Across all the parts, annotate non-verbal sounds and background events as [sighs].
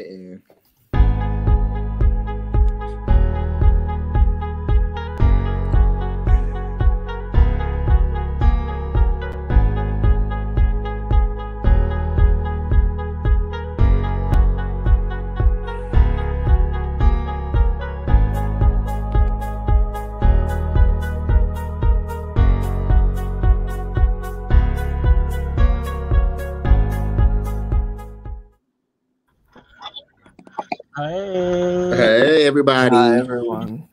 the end. Everybody. Hi, everyone.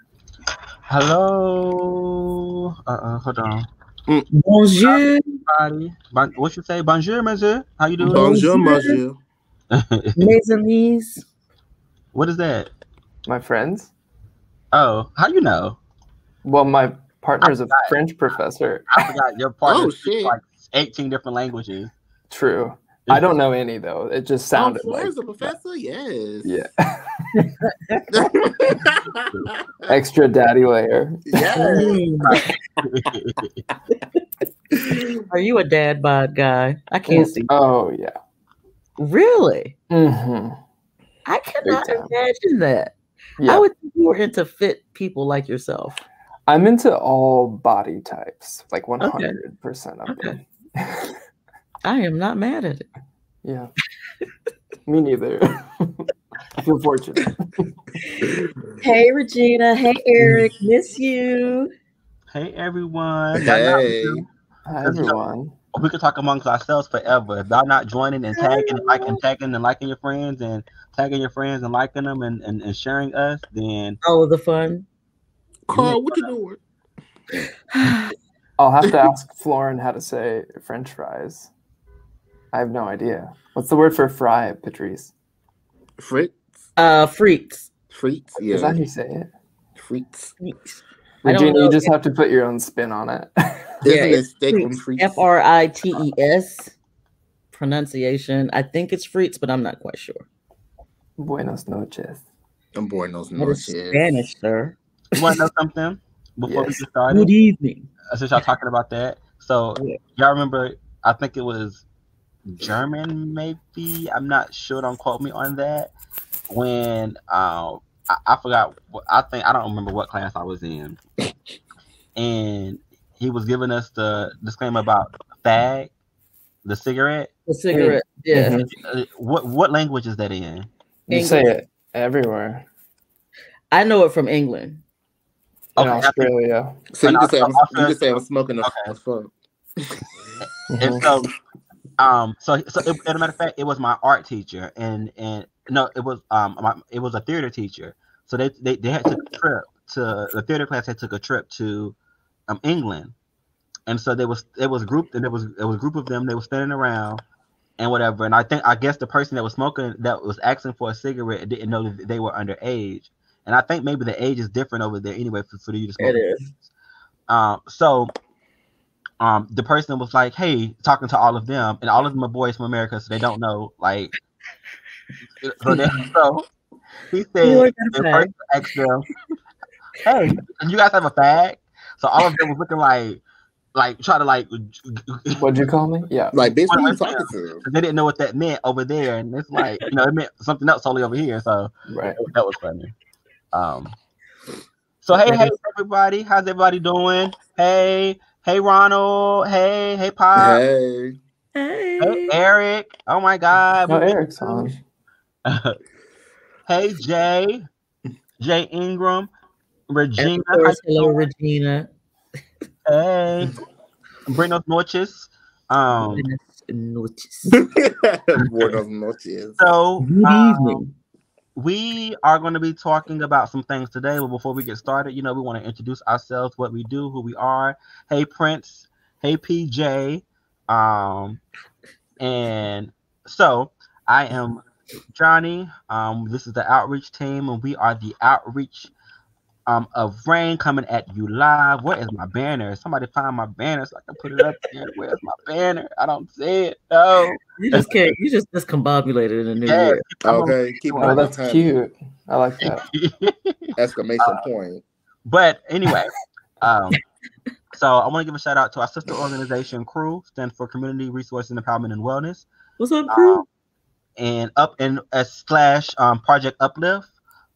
Hello. Uh, uh hold on. Bonjour, Everybody. Bon- what you say? Bonjour, monsieur. How you doing? Bonjour, monsieur. [laughs] mes amis. what is that? My friends. Oh, how you know? Well, my partner's a French professor. I forgot your partner Oh, speaks like 18 different languages. True. I don't know any though. It just sounded oh, like Florence, the professor? Yes. yeah. [laughs] Extra daddy layer. yes. Are you a dad bod guy? I can't see. Oh yeah. Really? hmm I cannot imagine that. Yeah. I would think you were into fit people like yourself. I'm into all body types, like 100 percent of Okay. them. [laughs] I am not mad at it. yeah. Me neither. [laughs] I feel fortunate. Hey, Regina. Hey, Eric. Miss you. hey, everyone. Hey. Hi everyone. Oh, we could talk amongst ourselves forever. If y'all not joining and tagging and liking, tagging and liking your friends and tagging your friends and liking them and, and, and sharing us, then All of the fun. Carl, what you doing? [sighs] I'll have to ask Florin how to say French fries. I have no idea. What's the word for fry, Patrice? Fritz? uh, freaks. Fritz? Is that how you say it? Fritz. Freaks. I don't Regina, you know just have to put your own spin on it. [laughs] Isn't it it's steak Freaks. F R I T E S pronunciation. I think it's Freaks, but I'm not quite sure. Buenos noches. I'm born those That is noches. Spanish, sir. you want to know something [laughs] before we Yes. get started? Good evening. Uh, Since y'all talking about that, so Yeah. y'all remember? I think it was German, maybe. I'm not sure. Don't quote me on that. When um, I, I forgot. What, I think I don't remember what class I was in, and he was giving us the disclaimer about fag, the cigarette. The cigarette. Yeah. Mhm. Uh, what what language is that in? You say it everywhere. I know it from England. In Okay, I think- Australia. So you And can say I- I'm, you can say I'm smoking a Okay. as fuck. And so, um, so so it, as a matter of fact, it was my art teacher, and and no, it was um, my, it was a theater teacher. So they they they had took a trip to the theater class. Had took a trip to um England, and so there was it was grouped and there was it was a group of them. They were standing around and whatever. And I think I guess the person that was smoking that was asking for a cigarette didn't know that they were underage. And I think maybe the age is different over there anyway for, for you to smoke. It is. Um, so um, the person was like, "Hey," talking to all of them, and all of them are boys from America, so they don't know. Like, [laughs] so, they, so he said, the got a person asked them, "Hey, do you guys have a fag?" So all of them was looking like, like try to like, [laughs] What'd you call me? Yeah. Like, bitch, who you Wait, wait, talking to? they didn't know what that meant over there, and it's like, you know, it meant something else totally over here. So Right. that was funny. Um. So hey, hey everybody, how's everybody doing? Hey, hey Ronald. Hey, hey Pop. Hey. Hey. Hey Eric. Oh my God. No, Eric's on. [laughs] hey Jay. Jay Ingram. Regina. course, hello. Regina. Hey. Buenos noches. Um. Buenas noches. [laughs] Buenos noches. So Good um, evening. We are going to be talking about some things today. But before we get started, you know, we want to introduce ourselves, what we do, who we are. Hey, Prince. Hey, PJ. Um, and so I am Johnny. Um, this is the outreach team, and we are the outreach um of Rain coming at you live. Where is my banner? Somebody find my banner so I can put it up there. Where's my banner? I don't see it. No. You just can't. You just discombobulated in the new Yeah. year. Okay, keep it Oh, on that's time. cute. I like that. [laughs] Exclamation Uh, point. But anyway, um, so I want to give a shout out to our sister organization, Crew, stands for Community Resource and Empowerment and Wellness. What's up, crew? Um, and up and uh, slash um, Project Uplift.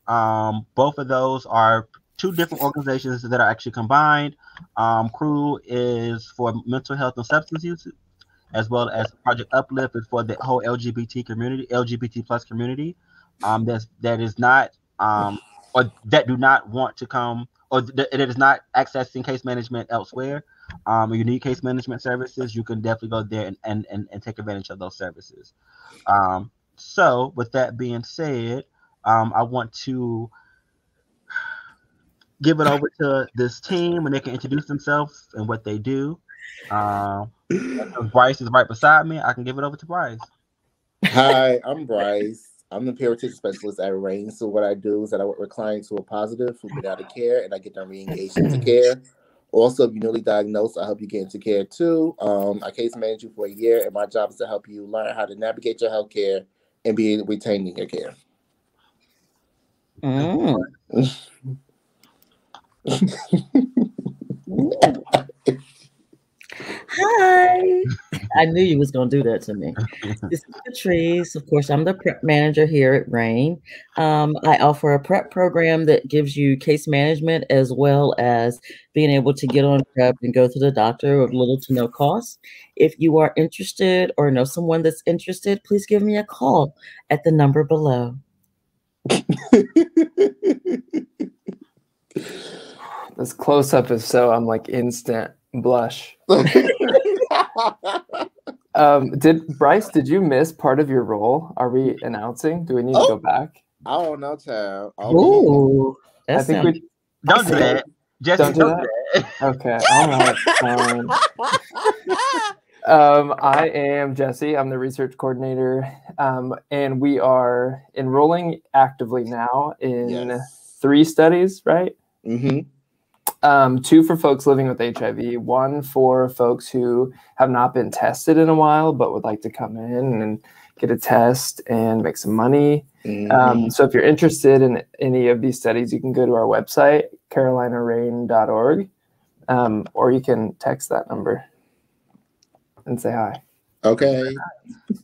Um, both of those are two different organizations that are actually combined. Um, Crew is for mental health and substance use, as well as Project Uplift is for the whole LGBT community, LGBT plus community. Um, that's that is not um, or that do not want to come or th- that is not accessing case management elsewhere. Um, you need case management services, you can definitely go there and, and, and, and take advantage of those services. Um, so, with that being said, um, I want to give it over to this team and they can introduce themselves and what they do. Um, Bryce is right beside me. I can give it over to Bryce. Hi, I'm Bryce. I'm the parenting specialist at Rain. So what I do is that I work with clients who are positive, who've been out of care, and I get them re-engaged into care. Also, if you're newly diagnosed, I help you get into care too. Um, I case manage you for a year, and my job is to help you learn how to navigate your health care and be retained in your care. Mm. [laughs] Hi. I knew you was gonna do that to me. This is Patrice. Of course, I'm the PrEP manager here at Rain. Um, I offer a PrEP program that gives you case management as well as being able to get on PrEP and go to the doctor with little to no cost. If you are interested or know someone that's interested, please give me a call at the number below. [laughs] This close up is so I'm like instant blush. [laughs] Um, did Bryce? Did you miss part of your role? Are we announcing? Do we need to Oh. go back? I don't know, child. I Ooh, I think we. Don't do that. Jesse, Don't don't do do that. [laughs] Okay. All right. Fine. Um, I am Jesse. I'm the research coordinator, um, and we are enrolling actively now in Yes. three studies. Right. Mm-hmm. Um, two for folks living with HIV, one for folks who have not been tested in a while but would like to come in and get a test and make some money. Mm-hmm. Um, so if you're interested in any of these studies, you can go to our website, carolinarain.org, um, or you can text that number and say hi. okay.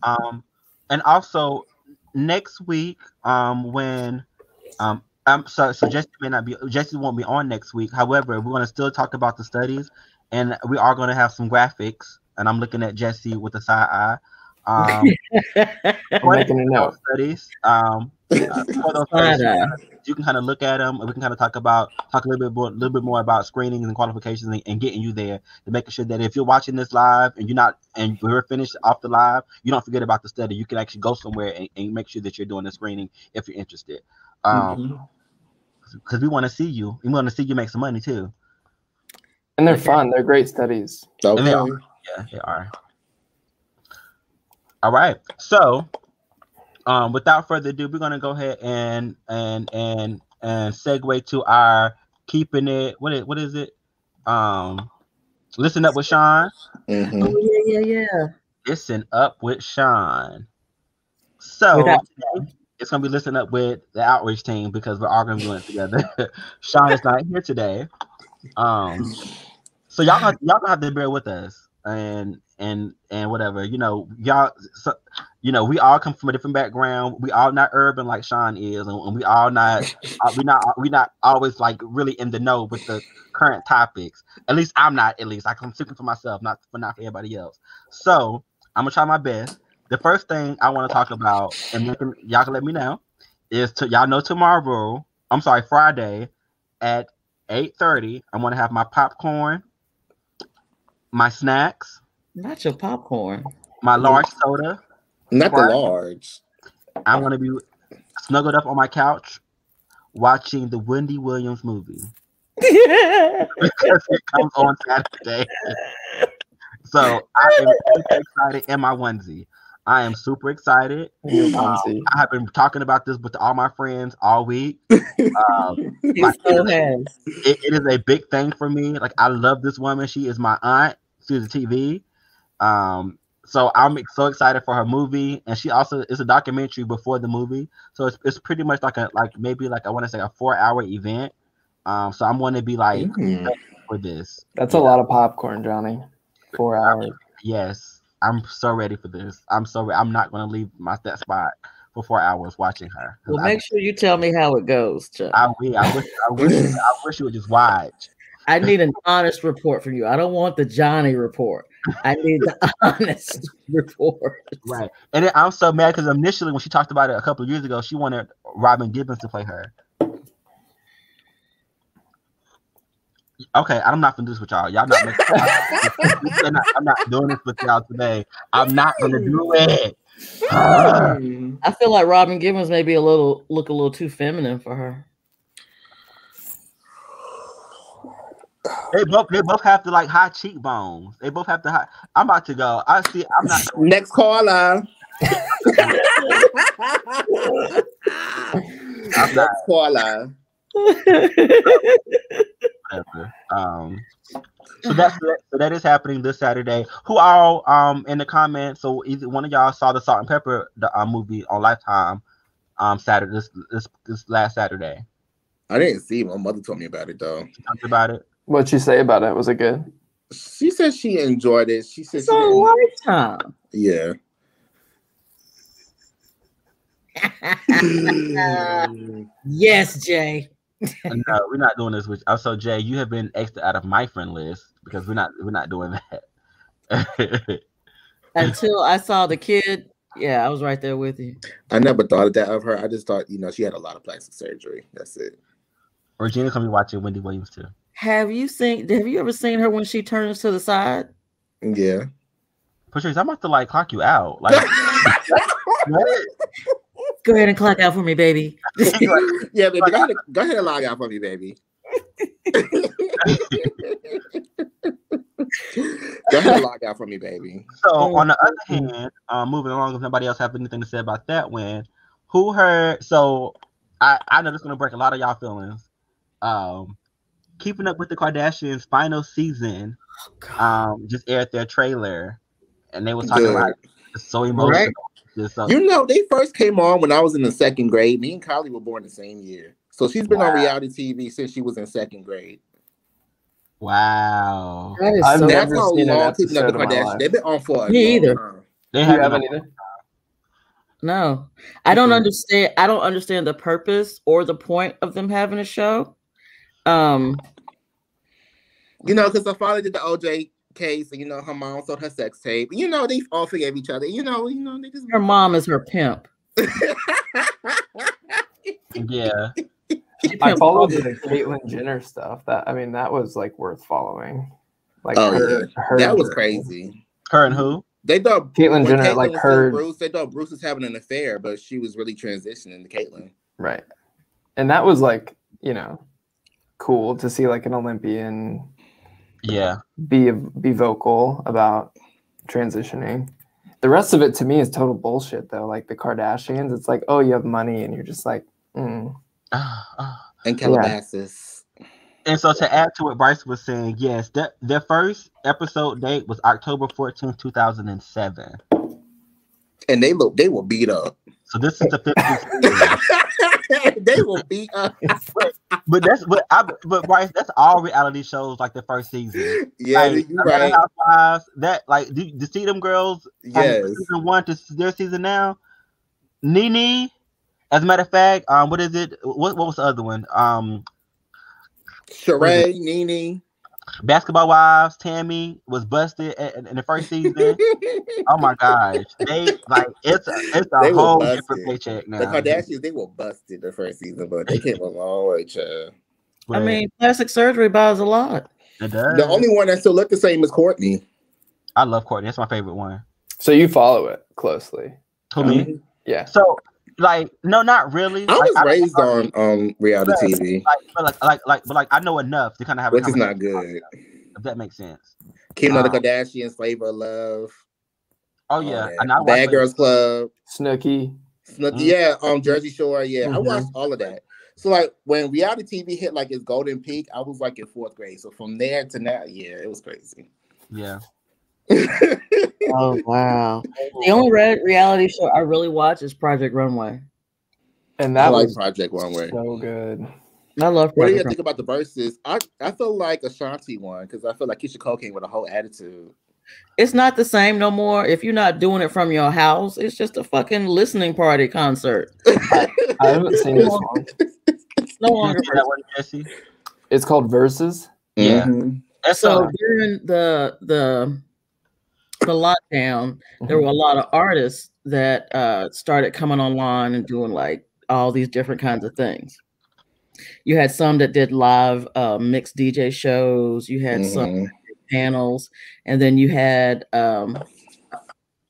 Um, and also next week, um, when um, I'm so so Jesse may not be Jesse won't be on next week. However, we're gonna still talk about the studies, and we are gonna have some graphics. And I'm looking at Jesse with a side eye. Um, [laughs] making a note. studies. Um, [laughs] uh, for studies, you can kind of look at them. and We can kind of talk about talk a little bit more, little bit more about screenings and qualifications and, and getting you there to making sure that if you're watching this live and you're not and we're finished off the live, you don't forget about the study. You can actually go somewhere and, and make sure that you're doing the screening if you're interested. Um, Mhm. Because we want to see you. We want to see you make some money too. And they're Okay. fun. They're great studies. Okay. they are. Yeah, they are. All right. So, um, without further ado, we're gonna go ahead and and and and segue to our keeping it. What is what is it? Um, listen up with Sean. Mhm. Oh yeah, yeah, yeah. Listen up with Sean. So Without- it's gonna be listen up with the outreach team because we're all gonna be doing it together. [laughs] Sean is not here today. Um, so y'all gonna, y'all gonna have to bear with us and and and whatever you know y'all so, you know we all come from a different background. We all not urban like sean is and, and we all not uh, we not we not always like really in the know with the current topics. At least i'm not at least. I'm speaking for myself not for not for everybody else. So i'm gonna try my best the first thing i want to talk about and you can, y'all can let me know is to y'all know tomorrow i'm sorry friday at 8:30 i'm gonna have my popcorn my snacks Not your popcorn. my large soda. Not the large. I'm gonna be snuggled up on my couch watching the Wendy Williams movie because [laughs] [laughs] it comes on Saturday. So I am excited in my onesie. I am super excited. [laughs] Your Um. I have been talking about this with all my friends all week. [laughs] Um, Like- still has. it, it is a big thing for me. Like I love this woman. She is my aunt. She's a TV. Um, so I'm so excited for her movie, and she also is a documentary before the movie. So it's, it's pretty much like a like maybe like I want to say a four hour event. Um, so I'm going to be like Mm. for this. That's a lot of popcorn, Johnny. Four hours. Yes, I'm so ready for this. I'm so re- I'm not gonna leave my that spot for four hours watching her. Well, I, make sure you tell me how it goes, Chuck. I, will. I wish I wish [laughs] I wish you would just watch. I need an honest report from you. I don't want the Johnny report. I need the [laughs] honest report. Right. And I'm so mad because initially when she talked about it a couple of years ago, she wanted Robin Givens to play her. Okay, I'm not gonna do this with y'all. Y'all not making I'm not, I'm not doing this with y'all today. I'm not gonna do it. I feel like Robin Givens may be a little look a little too feminine for her. They both they both have to like high cheekbones. They both have to high. I'm about to go. I see. I'm not. [laughs] Next caller. [laughs] I'm not Next caller. [laughs] whatever. Um, so that's so that is happening this Saturday. Who all um in the comments? So either one of y'all saw the Salt-N-Pepa the uh, movie on Lifetime um Saturday this this this last Saturday. I didn't see. it. My mother told me about it though. She talked about it. What'd you say about it? Was it good? She said she enjoyed it. She said It's she on didn't- Lifetime. yeah. [laughs] [laughs] Yes, Jay. Uh, no, we're not doing this. With oh, also Jay, you have been extra out of my friend list because we're not we're not doing that. [laughs] Until I saw the kid, yeah, I was right there with you. I never thought of that of her. I just thought, you know, she had a lot of plastic surgery. That's it. Regina gonna be watching Wendy Williams too. Have you seen? Have you ever seen her when she turns to the side? Yeah. Patrice, I'm about to like clock you out. Like [laughs] what? Go ahead and clock out for me, baby. [laughs] yeah, baby. Go ahead, and- go ahead and log out for me, baby. [laughs] go ahead and log out for me, baby. So Oh, on the other hand, um, moving along, if nobody else have anything to say about that, when who heard? So I I know this is gonna break a lot of y'all feelings. Um, keeping up with the Kardashians final season, um, just aired their trailer, and they was talking Good. about it's so emotional. Right. Just so, You know, they first came on when I was in the second grade. Me and Kylie were born the same year. So she's been on reality TV since she was in second grade. wow, That is I've so never That's how seen an long keeping up episode the of my Kardashians. They've been on for a Me long either. time. they You haven't. haven't either? no. I don't understand. I don't understand the purpose or the point of them having a show. Um, You know, because her father did the OJ case, and you know, her mom sold her sex tape. You know, they all forgave each other. You know, you know, they just her mom is her pimp. [laughs] Yeah, I followed the Caitlyn Jenner stuff. That I mean, that was like worth following. Like Oh, her, yeah. her that was journey. crazy. her and who? They thought Caitlyn Jenner, Caitlyn like her, Bruce. They thought Bruce was having an affair, but she was really transitioning to Caitlyn. right? And that was like you know, cool to see like an Olympian Yeah, be be vocal about transitioning. The rest of it to me is total bullshit though. Like the Kardashians, it's like, oh, you have money, and you're just like, mm. Ah, ah. And Calabasas. And so to add to what Bryce was saying, yes, that their first episode date was October 14th, 2007. And they look they were beat up. So this is the 15th season. [laughs] they will be up. [laughs] But that's but I but Bryce, that's all reality shows like the first season. Yeah, like, you're right. Housewives, that like do you see them girls Yes. season one to their season now? Nene, as a matter of fact, um, what is it? What what was the other one? Um, Sheree, Nene. Basketball Wives, Tammy was busted in, in the first season. [laughs] oh my gosh, they like it's a, it's a They whole busted. different paycheck now. The Kardashians, they were busted the first season, but they came a long way, child. I mean, plastic surgery buys a lot. it does. The only one that still looked the same is Kourtney. I love Kourtney. That's my favorite one. so you follow it closely. Who me? Yeah. So like no, not really. I Like, was raised on um reality Yeah. TV, like, but like, like, like, but like, I know enough to kind of have a which is not good. If that makes sense. Kim um, the Kardashians, Flavor of Love. Oh yeah, and I Bad like- Girls Club. Snooki. Snook- Mhm. Yeah, um, Jersey Shore. Yeah, I Mhm. watched all of that. So like when reality TV hit like its golden peak, I was like in fourth grade. So from there to now, yeah, it was crazy. Yeah. [laughs] Oh wow! The only re- reality show I really watch is Project Runway. And I that like was Project Runway. So good. I love What do you Project think about the Verzuz? I I feel like Ashanti won because I feel like Keyshia Cole came with a whole attitude. It's not the same no more. If you're not doing it from your house, it's just a fucking listening party concert. [laughs] I haven't seen this [laughs] one. No longer. that one, Jesse. It's called Verzuz. Yeah. Mhm. So so. during the the the lockdown, there were a lot of artists that uh, started coming online and doing like all these different kinds of things. You had some that did live uh, mixed DJ shows. You had some Mhm. panels, and then you had um,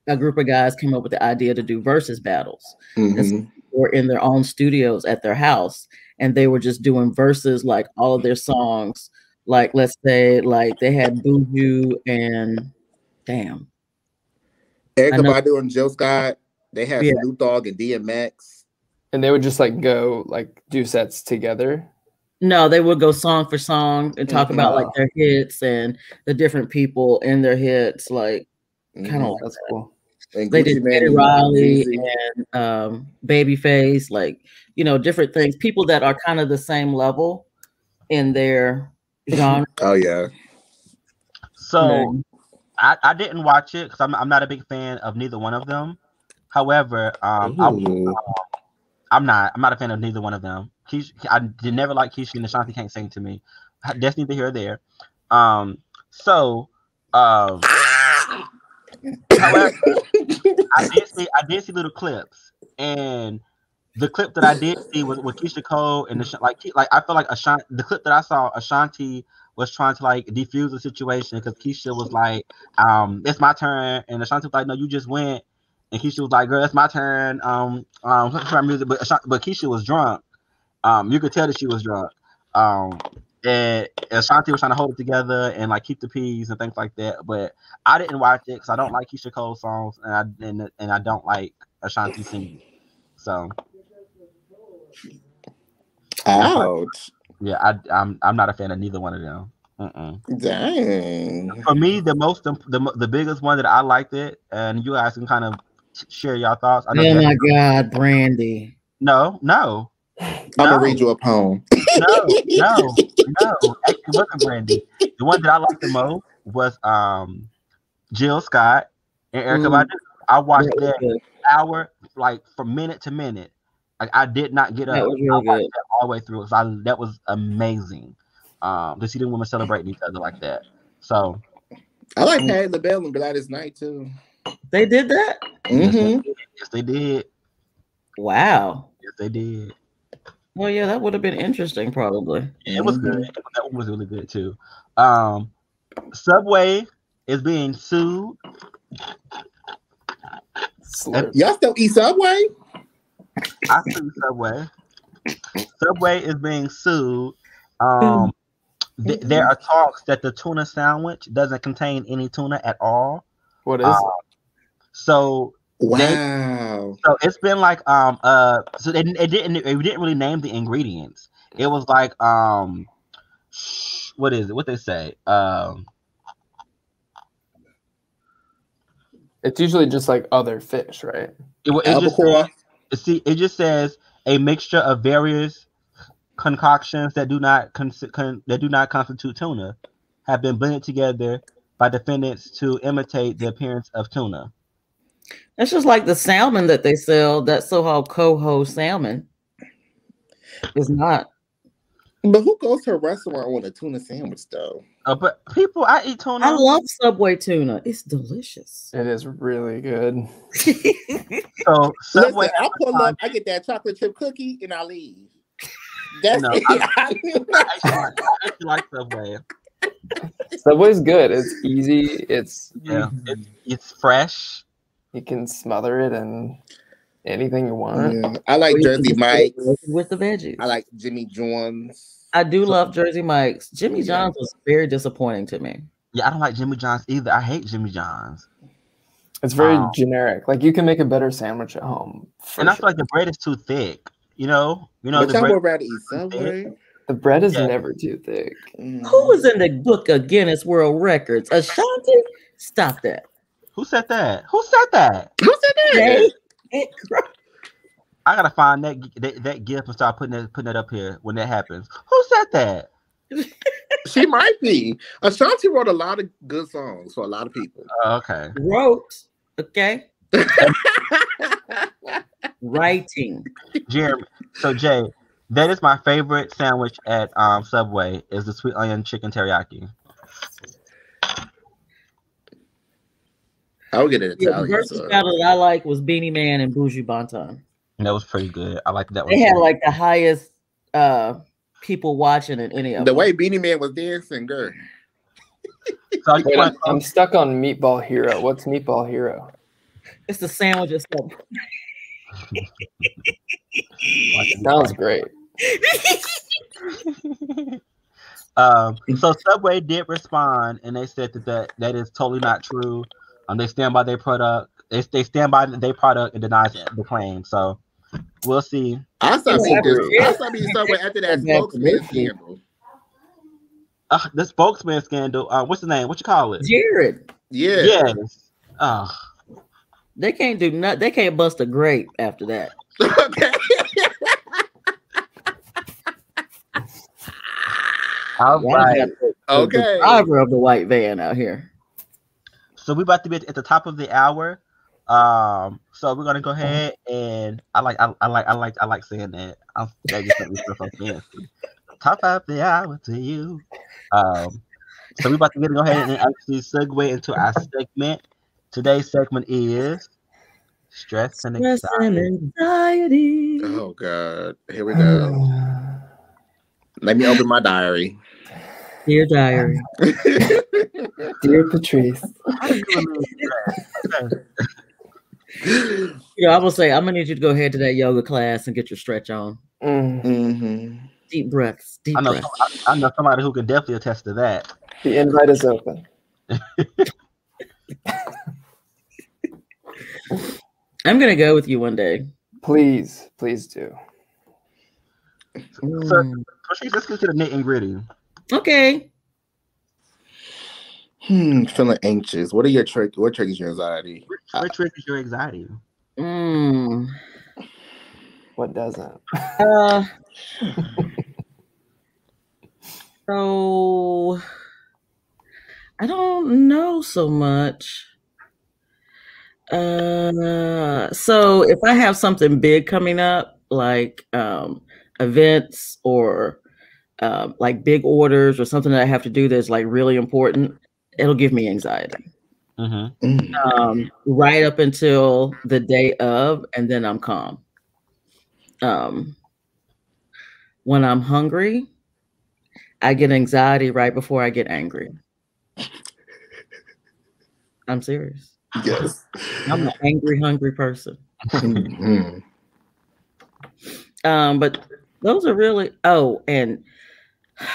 a group of guys came up with the idea to do versus battles. Mhm. Were in their own studios at their house, and they were just doing verses like all of their songs. Like let's say, like they had Boohoo and damn, Erykah I know. Badu and Jill Scott. They had Yeah. Snoop Dogg and DMX. And they would just like go like do sets together. no, they would go song for song and talk about like their hits and the different people in their hits, like kind of like That's cool. And they Gucci did Mane and Riley Jeezy. and um, Babyface, like you know, different things. People that are kind of the same level in their [laughs] genre. Oh yeah. So I, I didn't watch it because I'm, I'm not a big fan of neither one of them. However, um, I. I'm not I'm not a fan of neither one of them. Keyshia, I did never like Keyshia and Ashanti can't sing to me. That's neither here or there. Um, so um, however, I did see I did see little clips, and the clip that I did see was with Keyshia Cole and the like like I feel like Ashanti the clip that I saw Ashanti was trying to like defuse the situation because Keyshia was like, um, it's my turn, and Ashanti was like, no, you just went. And Keyshia was like, "Girl, it's my turn." Um, um, looking for music, but Ashanti, but Keyshia was drunk. Um, you could tell that she was drunk. Um, and Ashanti was trying to hold it together and like keep the peace and things like that. But I didn't watch it because I don't like Keyshia Cole songs, and I and, and I don't like Ashanti singing. So Ouch. Yeah, I, I'm I'm not a fan of neither one of them. Mm-mm. Dang. For me, the most the the biggest one that I liked it, and you guys can kind of share your thoughts. I know Oh my God, Brandy. no, no, I'm gonna No. read you a poem. no, no, no. Actually, wasn't Brandy. The one that I liked the most was um Jill Scott and Erykah Mm. Badu. I watched That was that good. hour like from minute to minute. Like I did not get up. That was I watched that all the way through. 'cause I, that was amazing. Um, to see the women celebrating each other like that. So I like Patti LaBelle and Gladys Knight too. They did that. Mm-hmm. yes, they did. Wow. Yes, they did. Well, yeah, that would have been interesting, probably. It was Mhm. good. That one was really good too. Um, Subway is being sued. Slurp. Y'all still eat Subway? I sue Subway. Subway is being sued. Um, th- there are talks that the tuna sandwich doesn't contain any tuna at all. What is Uh, it? So, Wow. so it's been like um uh so they, it didn't it didn't really name the ingredients. It was like um what is it? What they say? Um, It's usually just like other fish, right? it, wa- it just Albacore. See it just says a mixture of various concoctions that do not cons- con- that do not constitute tuna have been blended together by defendants to imitate the appearance of tuna. That's just like the salmon that they sell. That so-called coho salmon is not. But who goes to a restaurant with a tuna sandwich though? Uh, but people, I eat tuna. I love Subway tuna. It's delicious. It is really good. [laughs] so Subway. Listen, I pull up, I get that chocolate chip cookie, and I leave. That's No, it. I [laughs] actually, like, I actually like Subway. Subway's good. It's easy. It's Yeah, it's, it's fresh. you can smother it in anything you want. Yeah. I like Jersey Mike. with the veggies. I like Jimmy John's. I do love Jersey Mike's. Jimmy John's was very disappointing to me. Yeah, I don't like Jimmy John's either. I hate Jimmy John's, It's very Wow. generic. Like you can make a better sandwich at home. for and I sure. feel like the bread is too thick. You know, you know But the y'all bread. would rather eat Subway. the bread is Yeah. never too thick. Mm. Who was in the book of Guinness World Records? Ashanti? Stop that. Who said that? Who said that? Who said that? Hey, I gotta find that that, that gift and start putting it putting it up here when that happens. Who said that? [laughs] She might be. Ashanti wrote a lot of good songs for a lot of people. Oh, okay. Wrote, okay? [laughs] Writing. Jeremy. So Jay, that is my favorite sandwich at um, Subway is the sweet onion chicken teriyaki. I would get an Yeah, the first so- battle that I like was Beenie Man and Buju Banton. That was pretty good. I like that one. They had too. like the highest uh people watching in any of The them. way Beenie Man was dancing, girl. So Wait, I'm, I'm stuck on Meatball Hero. What's Meatball Hero? It's the sandwich itself. Sounds [laughs] great. [laughs] Um, so Subway did respond, and they said that that, that is totally not true. Um, they stand by their product. They, they stand by their product and denies the claim. So we'll see. I stopped Yeah, eating yeah. I stopped eating Subway after that Back spokesman scandal. Uh, the spokesman scandal. Uh, what's the name? What you call it? Jared, Yeah. Yes. Oh, they can't do nothing. They can't bust a grape after that. [laughs] okay. all Y'all right. got the- the Okay. driver of the white van out here. So we're about to be at the top of the hour. Um, so we're gonna go ahead and I like I, I like I like I like saying that. I'm that just makes me feel so fancy. Top of the hour to you. Um, so we're about to get go ahead and actually segue into our segment. Today's segment is stress and Stress and anxiety. anxiety. Oh God. Here we go. Let me open my diary. Dear diary. [laughs] Dear Patrice. You relieve stress? Okay. You know, I'm gonna say I'm gonna need you to go ahead to that yoga class and get your stretch on. Mm, hmm Deep breaths. Deep I know breaths. I, I know somebody who can definitely attest to that. the invite is open. [laughs] I'm gonna go with you one day. Please, please do. Mm. Patrice, let's get to the nitty and gritty. Okay. Hmm. Feeling anxious. What are your trick? What triggers your anxiety? What triggers your anxiety? Mm. What doesn't? Uh, [laughs] so I don't know so much. Uh, so if I have something big coming up, like um, events or um, like big orders or something that I have to do that's like really important, it'll give me anxiety. Mm-hmm. Mm. um, right up until the day of, and then I'm calm. Um, when I'm hungry, I get anxiety right before I get angry. I'm serious. Yes. I'm an angry, hungry person. Mhm. Um, but those are really oh, and [sighs]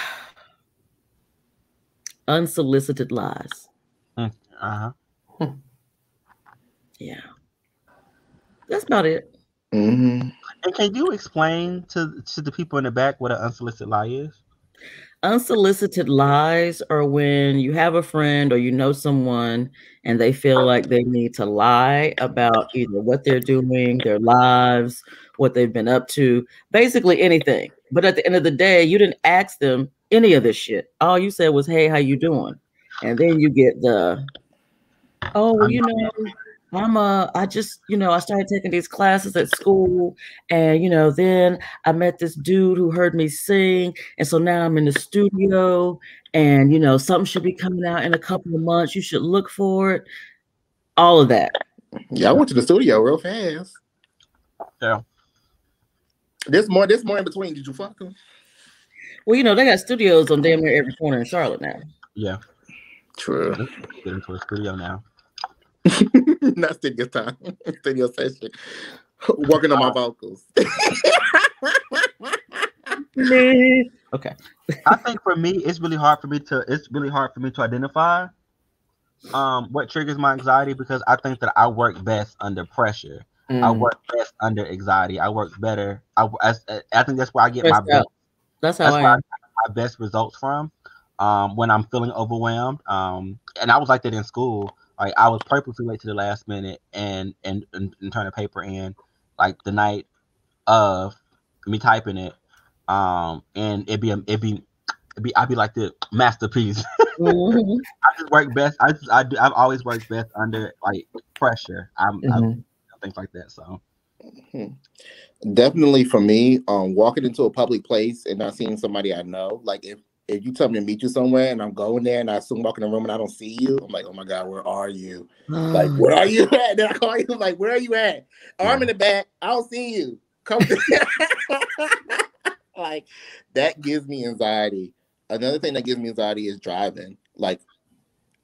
unsolicited lies. Uh-huh. Yeah, that's about it. Mhm. And can you explain to to the people in the back what an unsolicited lie is? Unsolicited lies are when you have a friend or you know someone and they feel like they need to lie about either what they're doing, their lives, what they've been up to, basically anything. But at the end of the day, you didn't ask them any of this shit. All you said was, "Hey, how you doing?" And then you get the, "Oh, well, you know, I'm uh I just, you know, I started taking these classes at school and you know, then I met this dude who heard me sing and so now I'm in the studio and you know, something should be coming out in a couple of months. You should look for it. All of that. Yeah, I went to the studio real fast. Yeah. This more, this more in between. Did you fuck him? Well, you know, they got studios on damn near every corner in Charlotte now. Yeah. True. Let's get into a studio now. [laughs] Not studio time. [laughs] studio session. Working on my vocals. [laughs] Okay. I think for me, it's really hard for me to it's really hard for me to identify um what triggers my anxiety because I think that I work best under pressure. I Mm. work best under anxiety. I work better. I I, I think that's where I get my best. That's how that's I I get my best results from. Um, when I'm feeling overwhelmed. Um, and I was like that in school. Like I was purposely late to the last minute and and and, and turn the paper in like the night of me typing it. Um, and it'd be it'd be be I'd be like the masterpiece. [laughs] Mhm. I just work best. I just, I do, I've always worked best under like pressure. I'm, I Mhm. Things like that. So Definitely for me, um, walking into a public place and not seeing somebody I know, like if if you tell me to meet you somewhere and I'm going there and I soon walk in the room and I don't see you, I'm like, oh my god, where are you? Like, where are you [laughs] at? Then I call you like, where are you at? Arm in the back. I don't see you. Come. [laughs] like that gives me anxiety. Another thing that gives me anxiety is driving. Like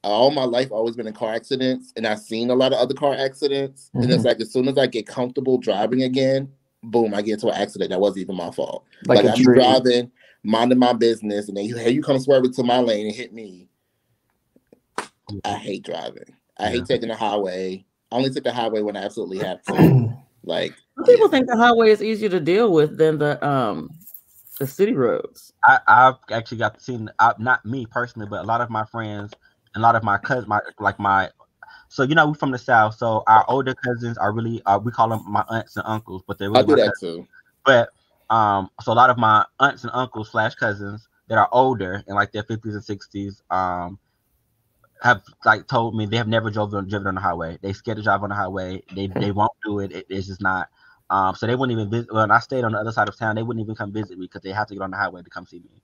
all my life, I've always been in car accidents, and I've seen a lot of other car accidents. And it's Mhm. like as soon as I get comfortable driving again, boom, I get into an accident that wasn't even my fault. Like, Like, a I'm tree. driving, minding my business, and then you here you come swerving to my lane and hit me. I hate driving. I Yeah. hate taking the highway. I only take the highway when I absolutely have to. [clears throat] Like Some People think the highway is easier to deal with than the um the city roads. I, I've actually got to see, I, not me personally, but a lot of my friends, and a lot of my cousins, my like my. So you know we're from the south, so our older cousins are really uh, we call them my aunts and uncles, but they're really I do that cousins. too. But um, so a lot of my aunts and uncles slash cousins that are older in like their fifties and sixties, um, have like told me they have never driven driven on the highway. They scared to drive on the highway. They they won't do it. it it's just not. Um, so they wouldn't even visit. When I stayed on the other side of town, they wouldn't even come visit me because they have to get on the highway to come see me.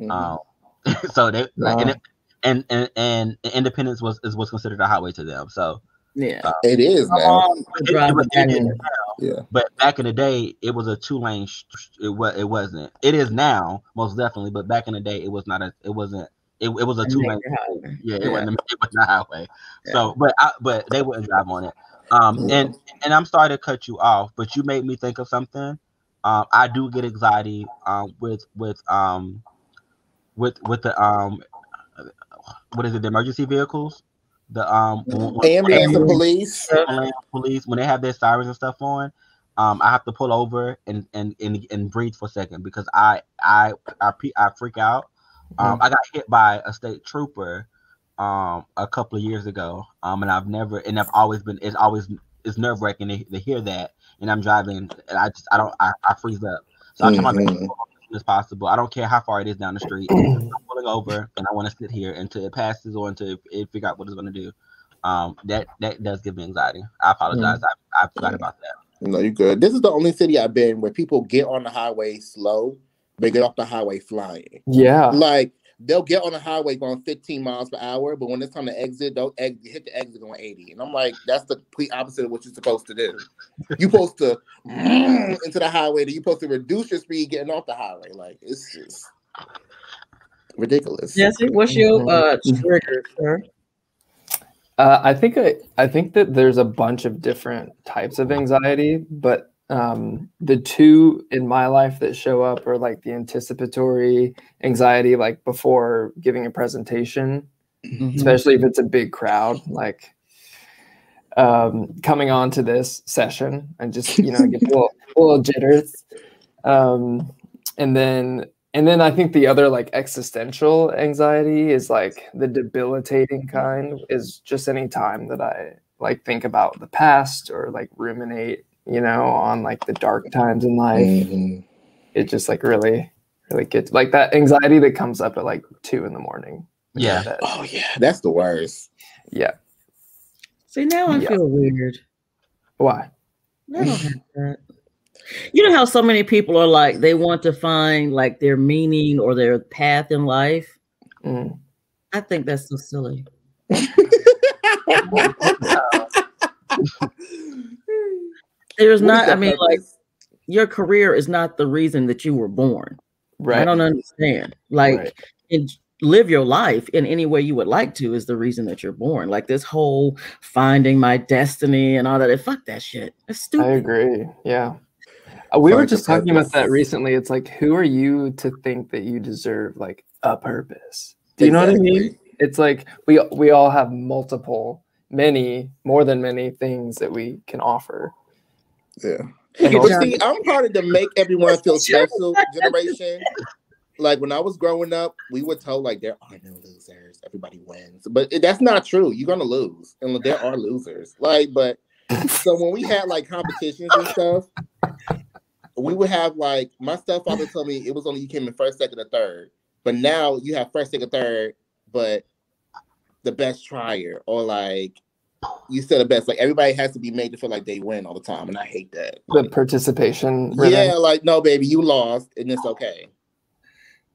Mhm. Um, [laughs] so they like and, it, and and and Independence was is what's considered a highway to them. So Yeah. it is My now. mom would it- drive it was- back it Yeah. but back in the day, it was a two lane. Sh- it was. It wasn't. It is now, most definitely. But back in the day, it was not a. It wasn't. It, it was a a two lane. Yeah, it Yeah. wasn't. It was not a highway. So, but I, but they wouldn't drive on it. Um, and and I'm sorry to cut you off, but you made me think of something. Um, I do get anxiety. Um, with with um, with with the um, what is it? The emergency vehicles. The um, Ambulance and police. ambulance, police when they have their sirens and stuff on um i have to pull over and and and, and breathe for a second because i i i, I freak out um i got hit by a state trooper um a couple of years ago um and i've never and i've always been it's always it's nerve-wracking to, to hear that and i'm driving and i just i don't i, I freeze up so i'm trying to Mhm. Make as possible i don't care how far it is down the street [clears throat] i'm pulling over and i want to sit here until it passes or until it, it figure out what it's going to do um that that does give me anxiety i apologize I, I forgot Mhm. about that No, you're good. This is the only city I've been where people get on the highway slow, they get off the highway flying. Yeah. Like they'll get on the highway going 15 miles per hour, but when it's time to exit, they'll ex- hit the exit going 80. And I'm like, that's the complete opposite of what you're supposed to do. [laughs] You're supposed to into the highway, then you're supposed to reduce your speed getting off the highway. Like it's just ridiculous. Jesse, what's your uh Mhm. trigger, sir? Uh, I think I, I think that there's a bunch of different types of anxiety, but um, the two in my life that show up are like the anticipatory anxiety, like before giving a presentation, Mhm. especially if it's a big crowd, like um, coming on to this session and just you know get a little, [laughs] little jitters, um, and then and then I think the other like existential anxiety is like the debilitating kind is just any time that I like think about the past or like ruminate, you know, on like the dark times in life. Mhm. It just like really, really gets like that anxiety that comes up at like two in the morning. Yeah. in. Oh yeah, that's the worst. Yeah. See, now I Yeah. feel weird. Why? I don't have that. You know how so many people are like they want to find like their meaning or their path in life. Mm. I think that's so silly. [laughs] [laughs] There's What not. I mean, like your career is not the reason that you were born. Right. I don't understand. Like, Right. and live your life in any way you would like to is the reason that you're born. Like this whole finding my destiny and all that. Fuck that shit. It's stupid. I agree. Yeah. Uh, we were just your talking about that recently. It's like, who are you to think that you deserve like a purpose? Do you know what I mean? It's like we we all have multiple, many, more than many things that we can offer. Yeah. But see, I'm part of the make everyone feel [laughs] special generation. Like when I was growing up, we were told like there are no losers, everybody wins. But that's not true. You're gonna lose, and there are losers. Like, but so when we had like competitions and stuff, we would have like my stepfather told me it was only you came in first, second, or third. But now you have first, second, third, but the best trier, or like you said the best. Like everybody has to be made to feel like they win all the time, and I hate that. The participation. rhythm. Yeah, like no, baby, you lost, and it's okay.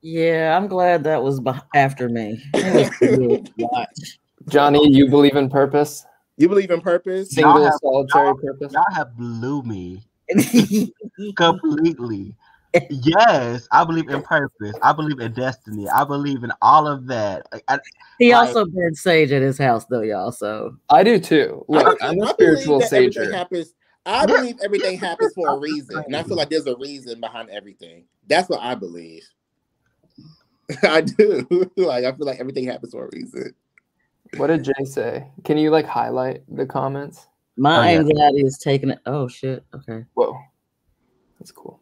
Yeah, I'm glad that was beh- after me. It was [laughs] good to watch. Johnny, you believe in purpose? You believe in purpose? Single have- solitary y'all- purpose? Y'all have blew me [laughs] completely. Yes, I believe in purpose. I believe in destiny. I believe in all of that. Like, I, he Like- also burned sage at his house, though, y'all. So I do too. I Look, believe- I'm a I believe spiritual that everything sager. Happens, I believe everything happens for a reason, and I feel like there's a reason behind everything. That's what I believe. [laughs] I do. [laughs] like I feel like everything happens for a reason. What did Jay say? Can you like highlight the comments? my Oh, yeah. anxiety is taking it. Oh shit. Okay. Whoa, that's cool.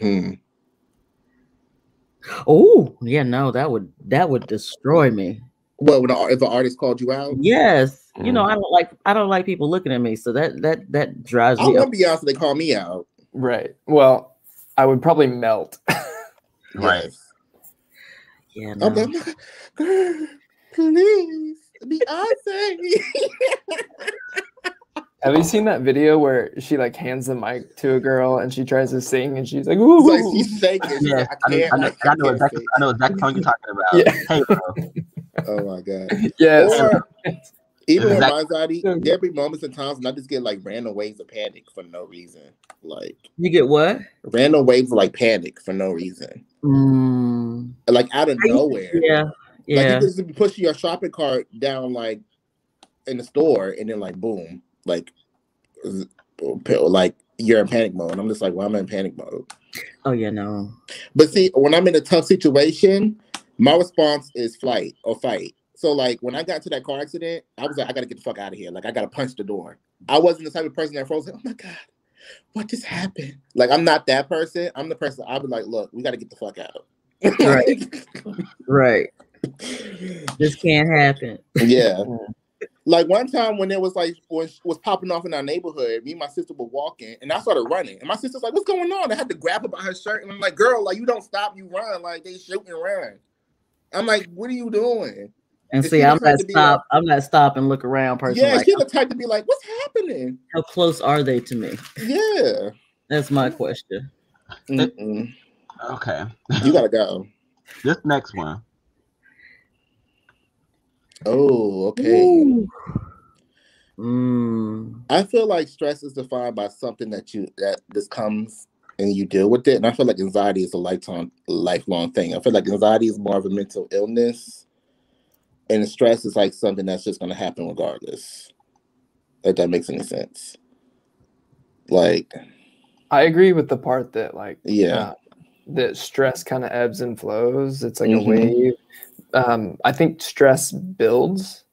Hmm Oh yeah, no, that would that would destroy me. Well, when a, if an artist called you out, Yes, you know Mm. I don't like I don't like people looking at me, so that that that drives I me up. want Beyonce to call me out. Right. Well, I would probably melt. [laughs] Right. Yes. Yeah, I'm no. like, girl, please, Beyonce. [laughs] Have you seen that video where she like hands the mic to a girl and she tries to sing and she's like, "Ooh." Like she's shaking. Yeah, like, I, know, I I, know. I know exactly. I know exactly what you're talking about. Yeah. Hey, bro. [laughs] Oh my god. [laughs] yes. Or even with Exactly. my anxiety, there be moments and times when I just get like random waves of panic for no reason. Like You get what? random waves of like panic for no reason. Mm, Like out of I nowhere. yeah, Like yeah. you just be pushing your shopping cart down like in the store and then like boom, like like you're in panic mode. I'm just like, well, I'm in panic mode. Oh yeah, no. But see, when I'm in a tough situation, my response is flight or fight. So like when I got into that car accident, I was like, I gotta get the fuck out of here. Like I gotta punch the door. I wasn't the type of person that froze like, oh my god, what just happened? Like I'm not that person. I'm the person I'll be like, look, we gotta get the fuck out. Right. [laughs] Right. This can't happen. yeah. [laughs] Like one time when it was like was was popping off in our neighborhood, me and my sister were walking, and I started running, and my sister's like, "What's going on?" I had to grab her by her shirt, and I'm like, "Girl, like you don't stop, you run, like they shoot and run." I'm like, "What are you doing?" And If see, I'm not to be stop. I'm not stop and look around person. Yeah, like, she's the type to be like, "What's happening?" how close are they to me? Yeah, That's my question. Mm-mm. Okay. you gotta go. This next one. Oh, okay. Ooh. Mm. I feel like stress is defined by something that you that this comes and you deal with it, and I feel like anxiety is a lifetime, lifelong thing. I feel like anxiety is more of a mental illness, and stress is like something that's just gonna happen regardless. If that makes any sense. Like, I agree with the part that like yeah, uh, that stress kind of ebbs and flows. It's like Mhm. a wave. Um, I think stress builds,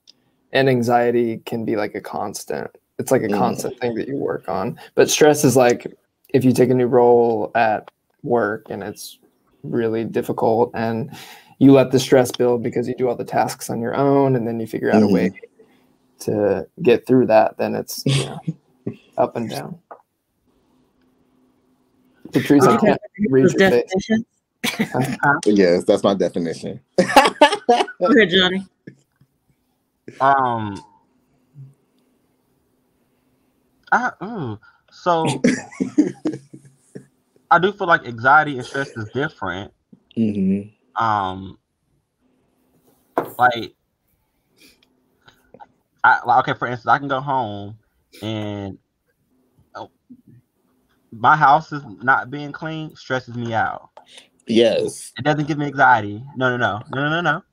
and anxiety can be like a constant. It's like a Mhm. constant thing that you work on. But stress is like if you take a new role at work and it's really difficult, and you let the stress build because you do all the tasks on your own, and then you figure out a way to get through that. Then it's you know, [laughs] up and down. Patrice, I can't read your face. Definitions? yes, that's my definition. Go ahead, Johnny. Um. I, ooh, so [laughs] I do feel like anxiety and stress is different. hmm Um, like, I like okay. For instance, I can go home and oh, my house is not being clean stresses me out. Yes, It doesn't give me anxiety. No, no, no, no, no, no, no.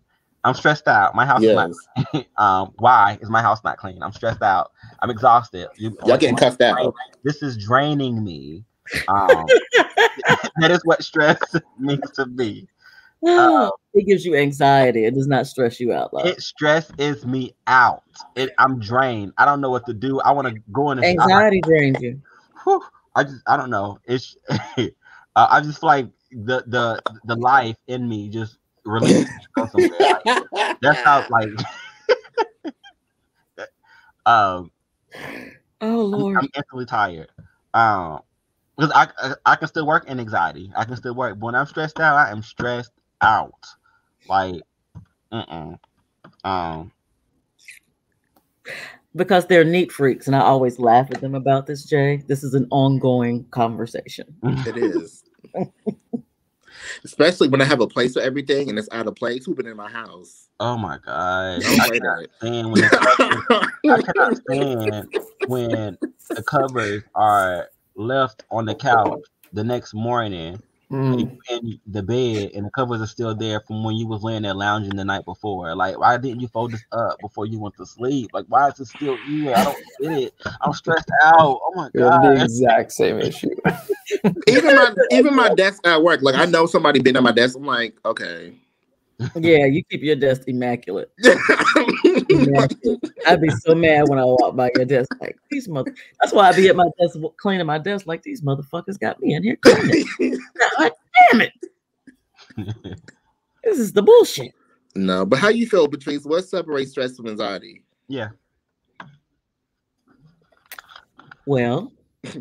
I'm stressed out. My house is not yes. [laughs] um why is my house not clean i'm stressed out i'm exhausted You- Y'all getting cussed out. this is draining me um [laughs] that is what stress [laughs] means to me it gives you anxiety. It does not stress you out. Love. it stresses me out it i'm drained i don't know what to do i want to go in and Anxiety drains you. Whew, i just i don't know it's uh, i just feel like the the the life in me just releases go somewhere. [laughs] Like, that's how like um Oh I'm, Lord. I'm instantly tired. Um, because I, I I can still work in anxiety. I can still work. But when I'm stressed out, I am stressed out. Like, uh, um, because they're neat freaks, and I always laugh at them about this. Jay, this is an ongoing conversation. It is. [laughs] Especially when I have a place for everything and it's out of place. Who's been in my house? oh my god, Don't I cannot stand when [laughs] I cannot stand when the covers are left on the couch the next morning Mm. in the bed and the covers are still there from when you was laying there lounging the night before. Like, why didn't you fold this up before you went to sleep? Like, why is it still here? I don't get it. I'm stressed out. Oh my We have the exact same issue. even my even my [laughs] desk at work, like I know somebody been at my desk. I'm like, okay. Yeah, you keep your desk immaculate. [laughs] immaculate. I'd be so mad when I walk by your desk, like these mother. That's why I be at my desk cleaning my desk, like these motherfuckers got me in here cleaning. God damn it! This is the bullshit. no, but how you feel, Patrice? What separates stress from anxiety? yeah. Well, [laughs]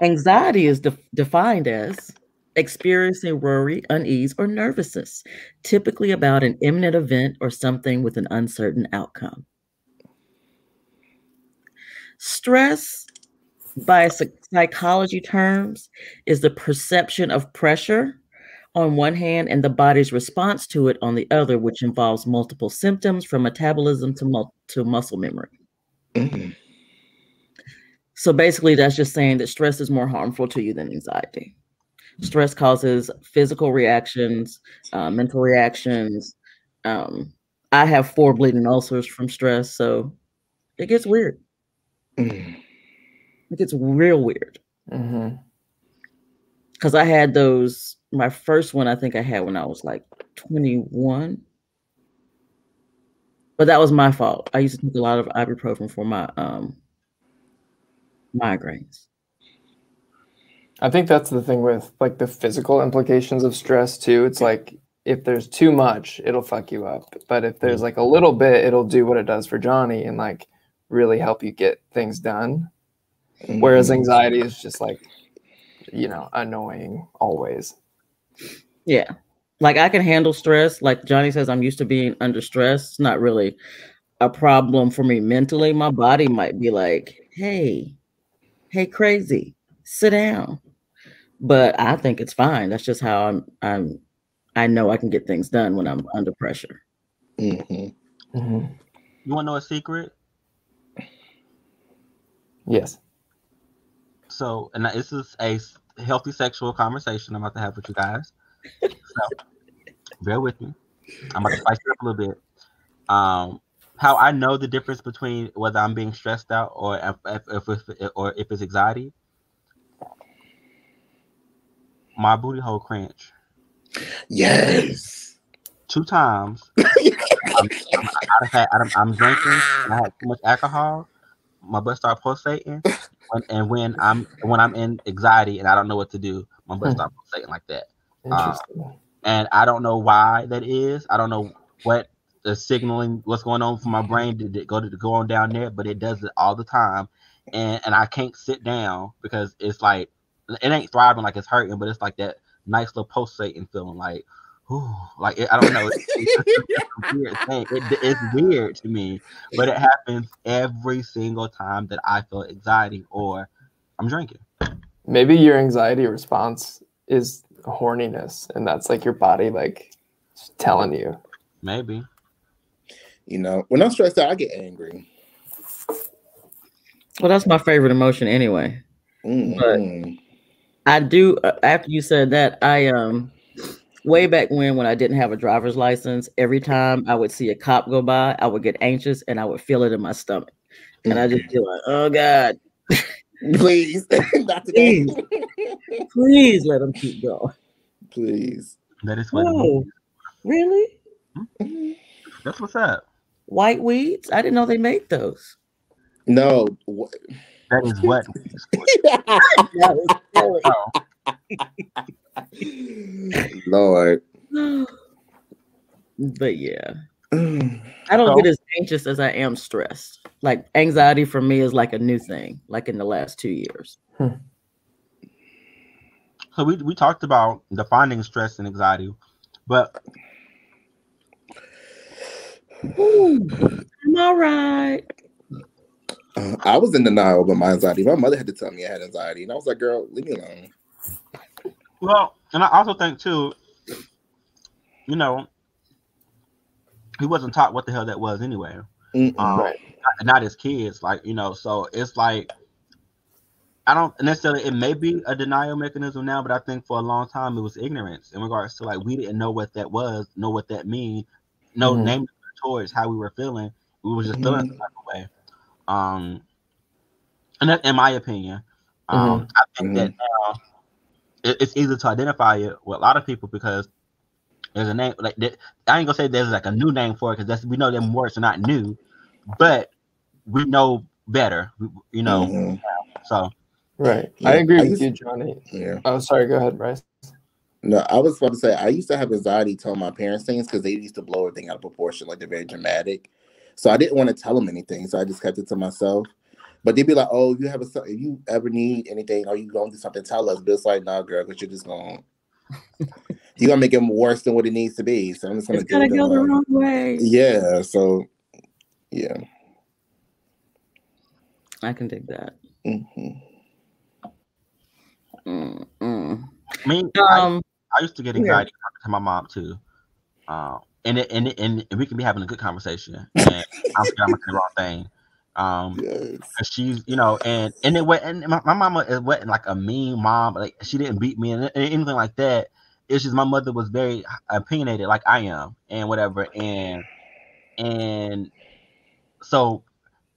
anxiety is def- defined as experiencing worry, unease, or nervousness, typically about an imminent event or something with an uncertain outcome. Stress, by psychology terms, is the perception of pressure on one hand and the body's response to it on the other, which involves multiple symptoms from metabolism to, mul- to muscle memory. Mm. So basically, that's just saying that stress is more harmful to you than anxiety. Stress causes physical reactions, uh, mental reactions. Um, I have four bleeding ulcers from stress, so it gets weird. Mm. It gets real weird because I had those. My first one, I think I had when I was like 21, but that was my fault. I used to take a lot of ibuprofen for my um, migraines. I think that's the thing with like the physical implications of stress too. It's like if there's too much, it'll fuck you up. But if there's like a little bit, it'll do what it does for Johnny and like really help you get things done. Whereas Mhm. anxiety is just like, you know, annoying always. Yeah. Like I can handle stress. Like Johnny says, I'm used to being under stress. It's not really a problem for me mentally. My body might be like, hey, hey, crazy, sit down. But I think it's fine. That's just how I'm I'm I know I can get things done when I'm under pressure. Mhm. Mhm. You want to know a secret? Yes. So, and this is a healthy sexual conversation I'm about to have with you guys. So, [laughs] bear with me. I'm about to spice it up a little bit. Um, how I know the difference between whether I'm being stressed out or if, if, if, if or if it's anxiety. My booty hole cringe Yes. two times. I'm, [laughs] I'm, I had, I'm, I'm drinking. and I had too much alcohol. My butt started pulsating, when, and when I'm when I'm in anxiety and I don't know what to do, my butt Hmm. starts pulsating like that. Interesting. And I don't know why that is. I don't know what the signaling, what's going on for my brain to, to go to, to go on down there, but it does it all the time. And and I can't sit down because it's like it ain't thriving like it's hurting, but it's like that nice little pulsating feeling, like, whew, like it, I don't know. It's, it's [laughs] weird thing. It, it's weird to me, but it happens every single time that I feel anxiety or I'm drinking. Maybe your anxiety response is horniness, and that's like your body like telling you. Maybe. You know, when I'm stressed out, I get angry. Well, that's my favorite emotion anyway. Mhm. I do. uh, After you said that, I um, way back when when I didn't have a driver's license, every time I would see a cop go by, I would get anxious and I would feel it in my stomach, and I just feel like, oh God, [laughs] Please, [laughs] not today. please let them keep going. Please. That is what. Whoa, really? That's what's up. White weeds? I didn't know they made those. No. What? That is what. That was silly. Oh, Lord. [sighs] but yeah, [sighs] I don't So- get as anxious as I am stressed. Like anxiety for me is like a new thing, like in the last two years. Hmm. So we we talked about defining stress and anxiety, but I'm all right. I was in denial about my anxiety. My mother had to tell me I had anxiety, and I was like, "Girl, leave me alone." well, and I also think too, you know, he wasn't taught what the hell that was anyway. Um, Right. not, not as kids, like you know. So it's like I don't necessarily. It may be a denial mechanism now, but I think for a long time it was ignorance in regards to like we didn't know what that was, know what that mean, no Mhm. name towards how we were feeling. We were just feeling some type of way. Um, and in my opinion, um, I think that now it, it's easy to identify it with a lot of people because there's a name like that. I ain't gonna say there's like a new name for it because that's we know them words are not new, but we know better, you know. Mhm. So Right. Yeah, I agree I with you, Johnny. Yeah. Oh, sorry. Go ahead, Bryce. No, I was about to say I used to have anxiety telling my parents things because they used to blow everything out of proportion, like they're very dramatic. So I didn't want to tell them anything, so I just kept it to myself. But they'd be like, "Oh, you have a, if you ever need anything, or you going through something, tell us." But it's like, "Nah, girl, because you're just going, [laughs] you're gonna make it worse than what it needs to be." So I'm just gonna It's gonna go the wrong way. Yeah. So, yeah. I can dig that. hmm Mm, mm. I mean, Um, I used to get anxiety talking to my mom too. Um, and it, and it, and we can be having a good conversation, and I'm scared I'm gonna say the wrong thing. Um, Yes. She's, you know, and and it went, and my, my mama it wasn't like a mean mom, like she didn't beat me and, and anything like that. It's just my mother was very opinionated, like I am, and whatever, and and so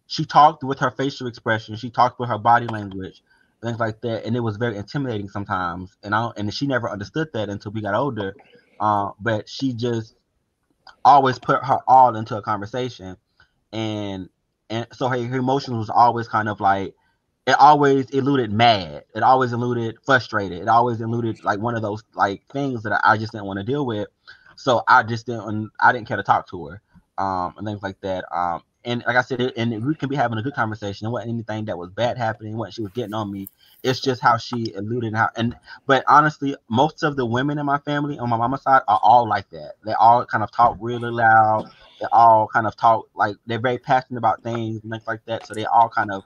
she talked with her facial expression, she talked with her body language, things like that, and it was very intimidating sometimes. And I and she never understood that until we got older. Uh, but she just always put her all into a conversation, and and so her, her emotions was always kind of like it always eluded mad. It always eluded frustrated. It always eluded like one of those like things that i, just didn't want to deal with. So i just didn't i didn't care to talk to her um and things like that. Um and like i said and we can be having a good conversation it wasn't anything that was bad happening what she was getting on me it's just how she eluded and how and but honestly most of the women in my family on my mama's side are all like that they all kind of talk really loud they all kind of talk like they're very passionate about things and things like that. So they all kind of,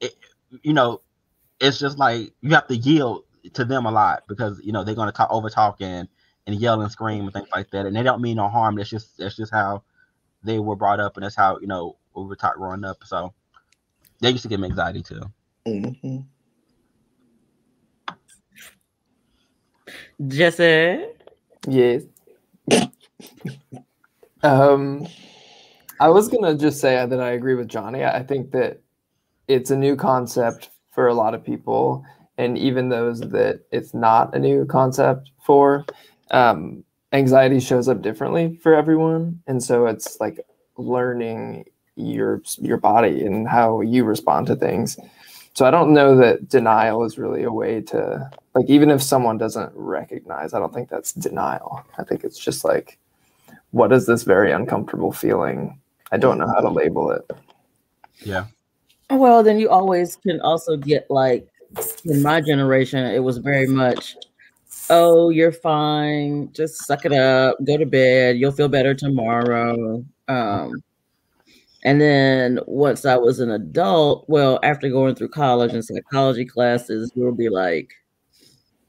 it, you know, it's just like you have to yield to them a lot because you know they're gonna talk over talk and and yell and scream and things like that. And they don't mean no harm. That's just that's just how they were brought up and that's how you know we were taught growing up. So they used to give me anxiety too. hmm Jesse. Yes. [laughs] um, I was gonna just say that I agree with Johnny. I think that it's a new concept for a lot of people, and even those that it's not a new concept for, um, anxiety shows up differently for everyone, and so it's like learning your your body and how you respond to things. So I don't know that denial is really a way to like even if someone doesn't recognize, I don't think that's denial. I think it's just like what is this very uncomfortable feeling? I don't know how to label it. Yeah. Well, then you always can also get like in my generation, it was very much, oh, you're fine, just suck it up, go to bed, you'll feel better tomorrow. Um, and then once I was an adult, well, after going through college and psychology classes, we'll be like,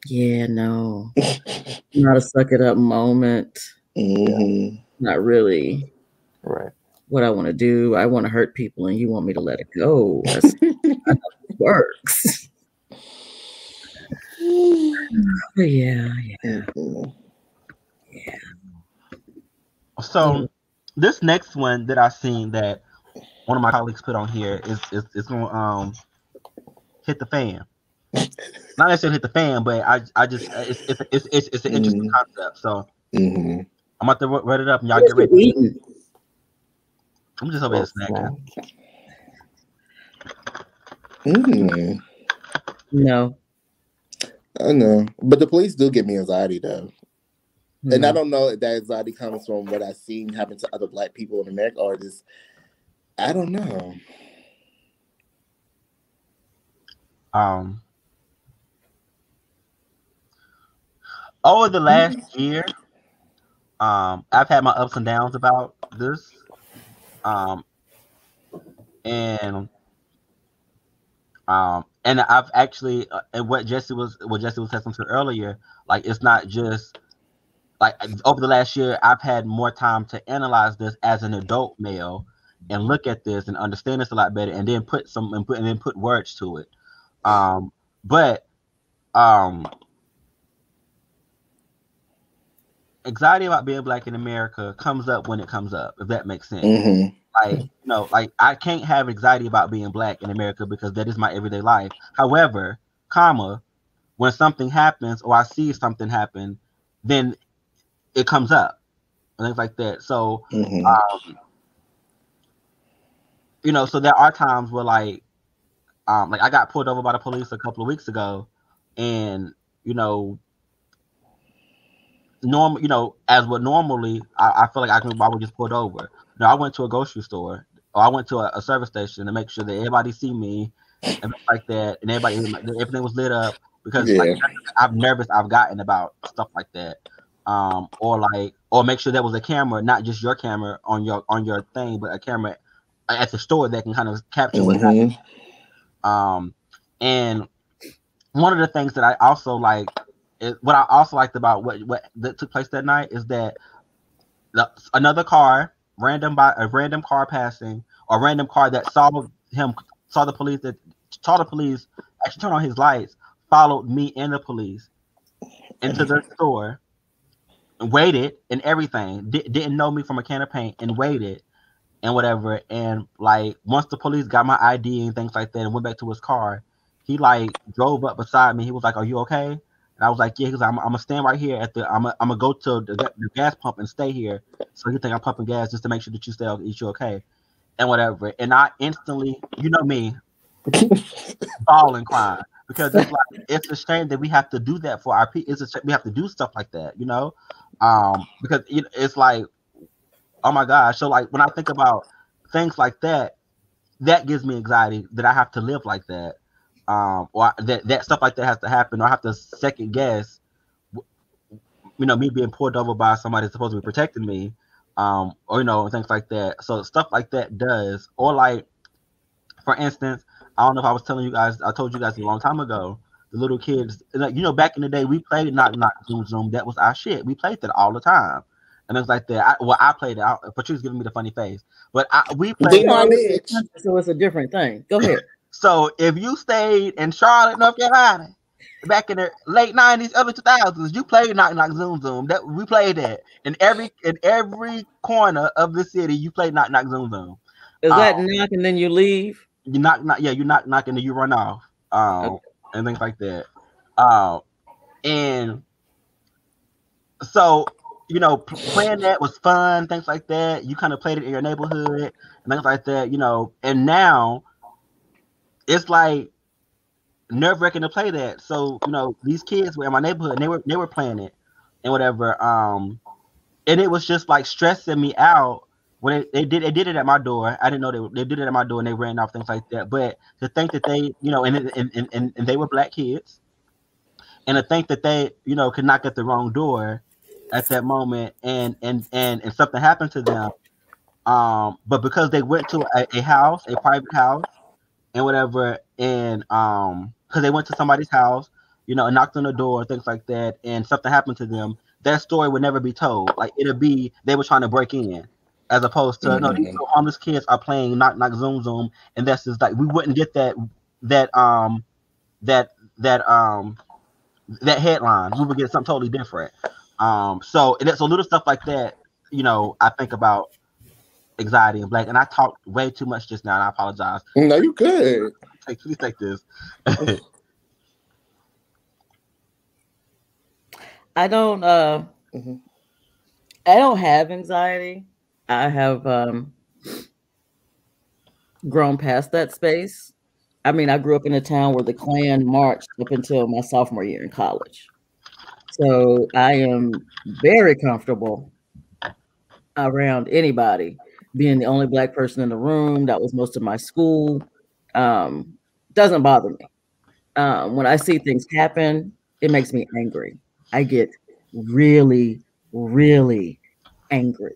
yeah, no, [laughs] not a suck it up moment. hmm Not really Right. what I want to do. I want to hurt people, and you want me to let it go. That's not how it [laughs] works. But yeah, yeah. So this next one that I seen that one of my colleagues put on here is is, is gonna um hit the fan. [laughs] Not necessarily hit the fan, but I I just it's it's it's, it's, it's an interesting Mhm. concept. So hmm I'm about to re- read it up and y'all What get is ready. eating? I'm just over here snacking. hmm No. I know, but the police do give me anxiety though. And I don't know if that anxiety comes from what I've seen happen to other black people in America or just I don't know. Um, over the last year, um, I've had my ups and downs about this. Um, and um, and I've actually, uh, and what Jesse was, what Jesse was saying to earlier, like it's not just like over the last year, I've had more time to analyze this as an adult male and look at this and understand this a lot better, and then put some and put and then put words to it. Um, but um, anxiety about being black in America comes up when it comes up, if that makes sense. Mm-hmm. Like, you know, like I can't have anxiety about being black in America because that is my everyday life. However, comma, when something happens or I see something happen, then it comes up and things like that. So, Mm-hmm. um, you know, so there are times where like, um, like I got pulled over by the police a couple of weeks ago, and you know, normal, you know, as what normally I, I feel like I can I would just pulled over. No, I went to a grocery store or I went to a, a service station to make sure that everybody see me and like that, and everybody everything was lit up because like, I'm nervous. I've gotten about stuff like that, um, or like or make sure there was a camera, not just your camera on your on your thing, but a camera at the store that can kind of capture what. Mhm. Um, and one of the things that I also like, is, what I also liked about what what that took place that night is that the, another car, random by a random car passing, or random car that saw him, saw the police that saw the police actually turn on his lights, followed me and the police into the store, waited and everything. Di- didn't know me from a can of paint and waited and whatever. And like once the police got my ID and things like that and went back to his car, he like drove up beside me. He was like, "Are you okay?" And I was like, "Yeah." Because I'm, I'm gonna stand right here at the. I'm gonna, I'm gonna go to the, the gas pump and stay here. So he think I'm pumping gas just to make sure that you stay that you okay, and whatever. And I instantly, you know me, [laughs] fall and crying because it's like it's a shame that we have to do that for our people. It's a shame we have to do stuff like that, you know, um, because it, it's like, oh my gosh. So like when I think about things like that, that gives me anxiety that I have to live like that, um, or I- that that stuff like that has to happen, or I have to second guess, you know, me being pulled over by somebody that's supposed to be protecting me, um, or you know, things like that. So stuff like that does, or like, for instance. I don't know if I was telling you guys. I told you guys a long time ago. The little kids, like you know, back in the day, we played knock knock zoom zoom. That was our shit. We played that all the time, and things like that. I, well, I played it. I, Patrice giving me the funny face, but I, we played. Ding my. So it's a different thing. Go ahead. So if you stayed in Charlotte, North Carolina, back in the late nineties, early two thousands, you played knock knock zoom zoom. That we played that in every in every corner of the city. You played knock knock zoom zoom. Is that Oh. knock and then you leave? you knock knock yeah you knock knock and then you run off um Okay. and things like that um and so you know playing that was fun things like that you kind of played it in your neighborhood and things like that you know and now it's like nerve wracking to play that so you know these kids were in my neighborhood and they were they were playing it and whatever um and it was just like stressing me out when they, they did they did it at my door. I didn't know they, they did it at my door and they ran off things like that. But to think that they, you know, and and, and, and, and they were black kids, and to think that they, you know, could knock at the wrong door at that moment and and and and something happened to them. Um, but because they went to a, a house, a private house, and whatever, and um, because they went to somebody's house, you know, and knocked on the door, things like that, and something happened to them, that story would never be told. Like it'll be they were trying to break in, as opposed to no, these Mhm. little homeless kids are playing knock knock zoom zoom, and that's just like we wouldn't get that that um that that um that headline. We would get something totally different. Um, so and it's a little stuff like that. You know, I think about anxiety and black, and I talked way too much just now, and I apologize. No, you good. Take, please take this. [laughs] I don't uh Mhm. I don't have anxiety. I have um grown past that space. I mean, I grew up in a town where the Klan marched up until my sophomore year in college. So I am very comfortable around anybody. Being the only black person in the room, that was most of my school. Um, doesn't bother me. Um, when I see things happen, it makes me angry. I get really, really angry.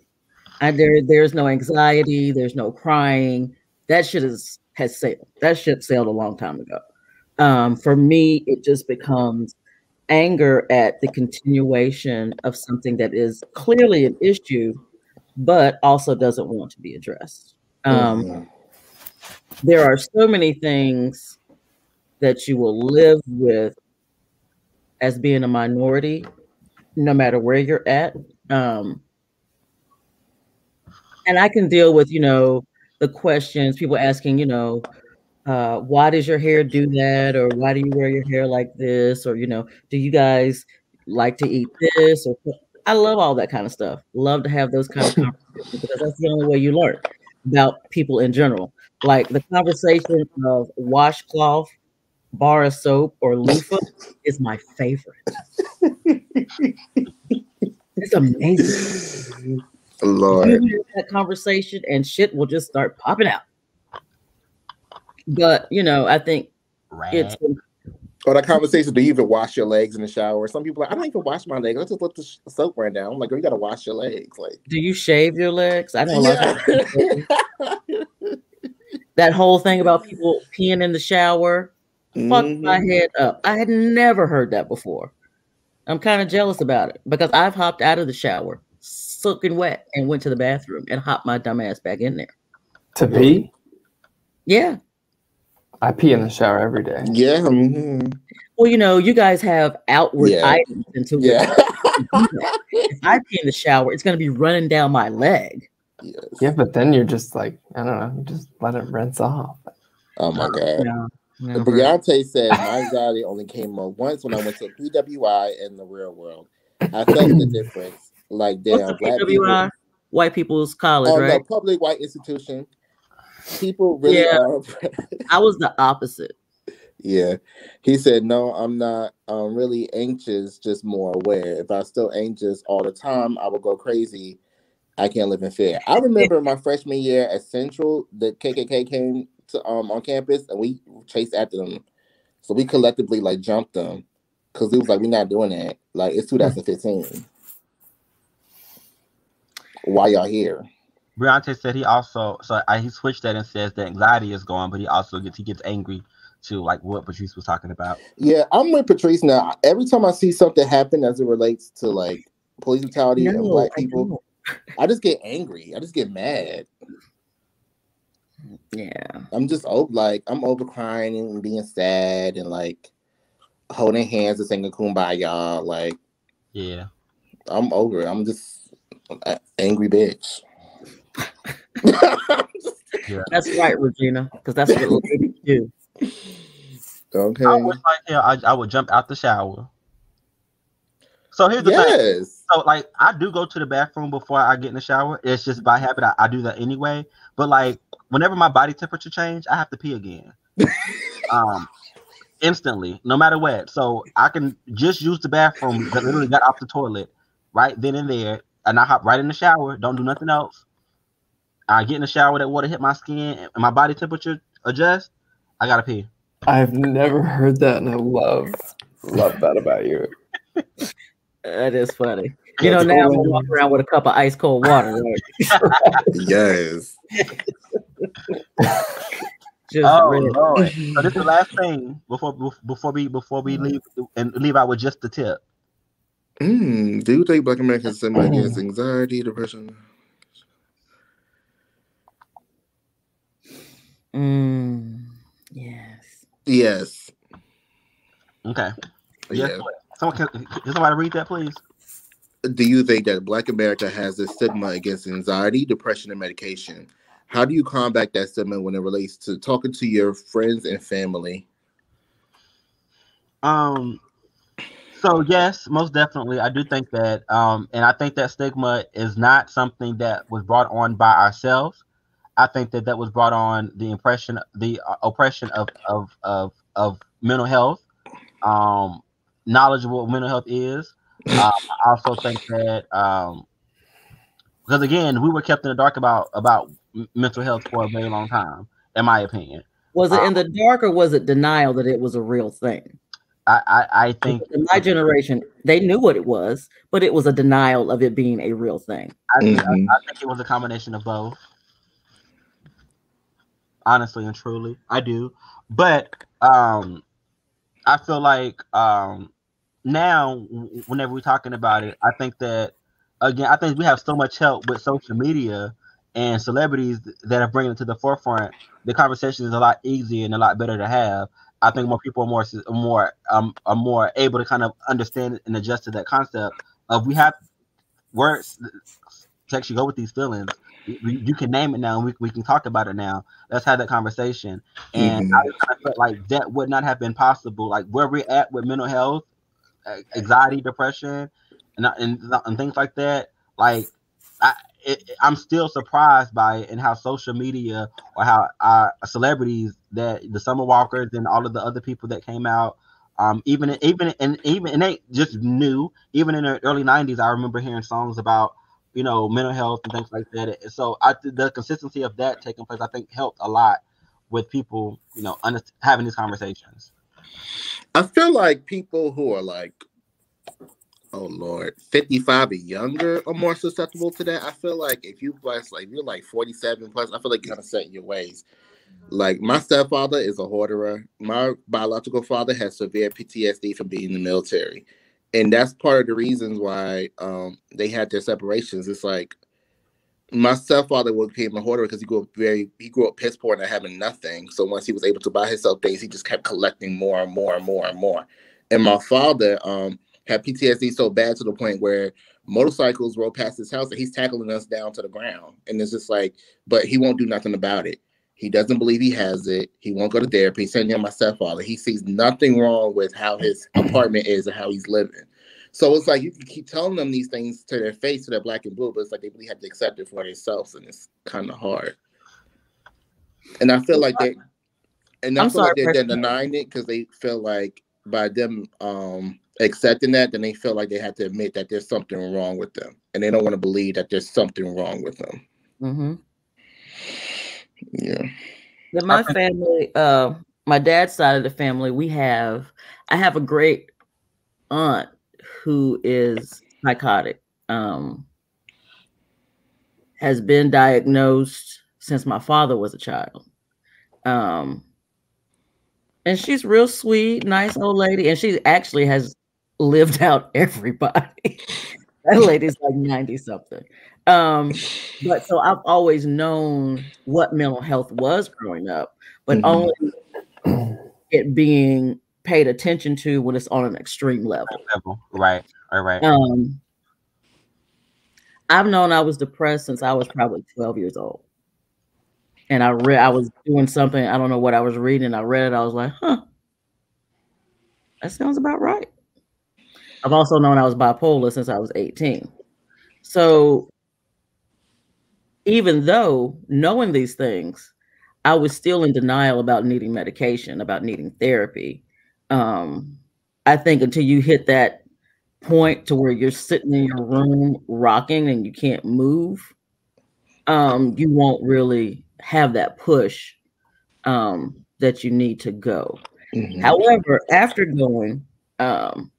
I, there, there's no anxiety. There's no crying. That shit is has sailed. That shit sailed a long time ago. Um, for me, it just becomes anger at the continuation of something that is clearly an issue, but also doesn't want to be addressed. Um, mm-hmm. There are so many things that you will live with as being a minority, no matter where you're at. Um, and I can deal with, you know, the questions people asking, you know, uh, why does your hair do that or why do you wear your hair like this or you know do you guys like to eat this or i love all that kind of stuff. Love to have those kind of conversations because that's the only way you learn about people in general. Like the conversation of washcloth bar of soap or loofah is my favorite. It's amazing. Lord. that conversation and shit will just start popping out. But you know, I think right. it's or that conversation, do you even wash your legs in the shower? Some people like, I don't even wash my legs. Let's just let the soap run down. I'm like, you gotta wash your legs. Like, do you shave your legs? I don't yeah. like [laughs] that whole thing about people peeing in the shower. Mm-hmm. Fuck my head up. I had never heard that before. I'm kind of jealous about it because I've hopped out of the shower, soaking wet, and went to the bathroom and hopped my dumb ass back in there. To pee? Yeah. I pee in the shower every day. Yeah. Mm-hmm. Well, you know, you guys have outward yeah. items into yeah. [laughs] if I pee in the shower, it's going to be running down my leg. Yes. Yeah, but then you're just like, I don't know, you just let it rinse off. Oh my God. No, Briante said my anxiety only came up once when I went to PWI in the real world. I felt the difference. Like damn, black PWI? People, white people's college, oh, right? No, public white institution people really yeah. are. I was the opposite. Yeah. He said, No, I'm not um, really anxious, just more aware. If I was still anxious all the time, I would go crazy. I can't live in fear. I remember my freshman year at Central, the KKK came to um on campus and we chased after them. So we collectively like jumped them because it was like, we're not doing that. Like it's 2015. Why y'all here? Briante said he also so I, he switched that and says that anxiety is gone, but he also gets he gets angry to like what Patrice was talking about. Yeah, I'm with Patrice now. Every time I see something happen as it relates to like police brutality no, and black people, I, I, just get angry. I just get mad. Yeah, I'm just over like I'm over crying and being sad and like holding hands and singing kumbaya. Like, yeah, I'm over. It. I'm just an angry bitch yeah. That's right, Regina, because that's what ladies [laughs] do. Okay. I would like, yeah, I, I would jump out the shower. So here's the yes. thing. So like I do go to the bathroom before I get in the shower. It's just by habit. I, I do that anyway. But like whenever my body temperature change, I have to pee again. [laughs] um instantly, no matter what. So I can just use the bathroom that literally got off the toilet right then and there, and I hop right in the shower, don't do nothing else. I get in the shower, that water hit my skin, and my body temperature adjust. I gotta pee. I've never heard that, and I love love that about you. that is funny. You know, now I'm walking around with a cup of ice cold water. Right? [laughs] yes. [laughs] Just oh Lord. So [laughs] this is the last thing before before we before we leave and leave out with just the tip. Mm, do you think Black Americans suffer against anxiety, depression? Mm, yes. Yes. Okay. Yes. Yeah. Someone can, can somebody read that, please? Do you think that Black America has a stigma against anxiety, depression, and medication? How do you combat that stigma when it relates to talking to your friends and family? Um. So yes, most definitely, I do think that, um, and I think that stigma is not something that was brought on by ourselves. I think that that was brought on the impression, the uh, oppression of of of of mental health, um, knowledge of what mental health is. Um, I also think that um, because again, we were kept in the dark about about mental health for a very long time, in my opinion. Was it um, in the dark or was it denial that it was a real thing? I, I, I think in my generation, they knew what it was, but it was a denial of it being a real thing. I, mm-hmm. I, I think it was a combination of both. Honestly and truly, I do. But um, I feel like um, now, whenever we're talking about it, I think that again, I think we have so much help with social media and celebrities that are bringing it to the forefront. The conversation is a lot easier and a lot better to have. I think more people are more more um are more able to kind of understand and adjust to that concept of we have words to actually go with these feelings. You can name it now, and we, we can talk about it now. Let's have that conversation. And mm-hmm. I kind of felt like that would not have been possible. Like where we're at with mental health, anxiety, depression, and and, and things like that. Like I, it, I'm still surprised by it and how social media or how our celebrities that the Summer Walkers and all of the other people that came out, um, even even and even and they just knew Even in the early '90s, I remember hearing songs about you know mental health and things like that. So I the consistency of that taking place, I think, helped a lot with people, you know, under, having these conversations. I feel like people who are like oh lord 55 and younger are more susceptible to that i feel like if you plus like you're like 47 plus i feel like you're kind of set in your ways like my stepfather is a hoarder my biological father has severe ptsd from being in the military and that's part of the reasons why um, they had their separations it's like my stepfather became a hoarder because he grew up very he grew up piss poor and having nothing so once he was able to buy himself things he just kept collecting more and more and more and more and my father um had PTSD so bad to the point where motorcycles roll past his house and he's tackling us down to the ground. And it's just like, but he won't do nothing about it. He doesn't believe he has it. He won't go to therapy. He's sending my stepfather. He sees nothing wrong with how his apartment is and how he's living. So it's like you can keep telling them these things to their face, to their black and blue, but it's like they really have to accept it for themselves, and it's kind of hard. And I feel like they, and I I'm feel sorry, like they're, they're denying it because they feel like by them um accepting that, then they feel like they have to admit that there's something wrong with them, and they don't want to believe that there's something wrong with them. Mm-hmm. Yeah. In my family, uh, my dad's side of the family, we have, I have a great aunt who is psychotic. Um, has been diagnosed since my father was a child. Um, and she's real sweet, nice old lady, and she actually has lived [laughs] out everybody. that lady's like 90 something. Um, [laughs] but so I've always known what mental health was growing up, but mm-hmm. only it being paid attention to when it's on an extreme level. level. Right. All right. Um, I've known I was depressed since I was probably 12 years old. And I read I was doing something, I don't know what I was reading. I read it, I was like, huh, that sounds about right. I've also known I was bipolar since I was 18. So even though knowing these things, I was still in denial about needing medication, about needing therapy. Um, I think until you hit that point to where you're sitting in your room rocking and you can't move, um, you won't really have that push um, that you need to go. Mm-hmm. However, after going, um,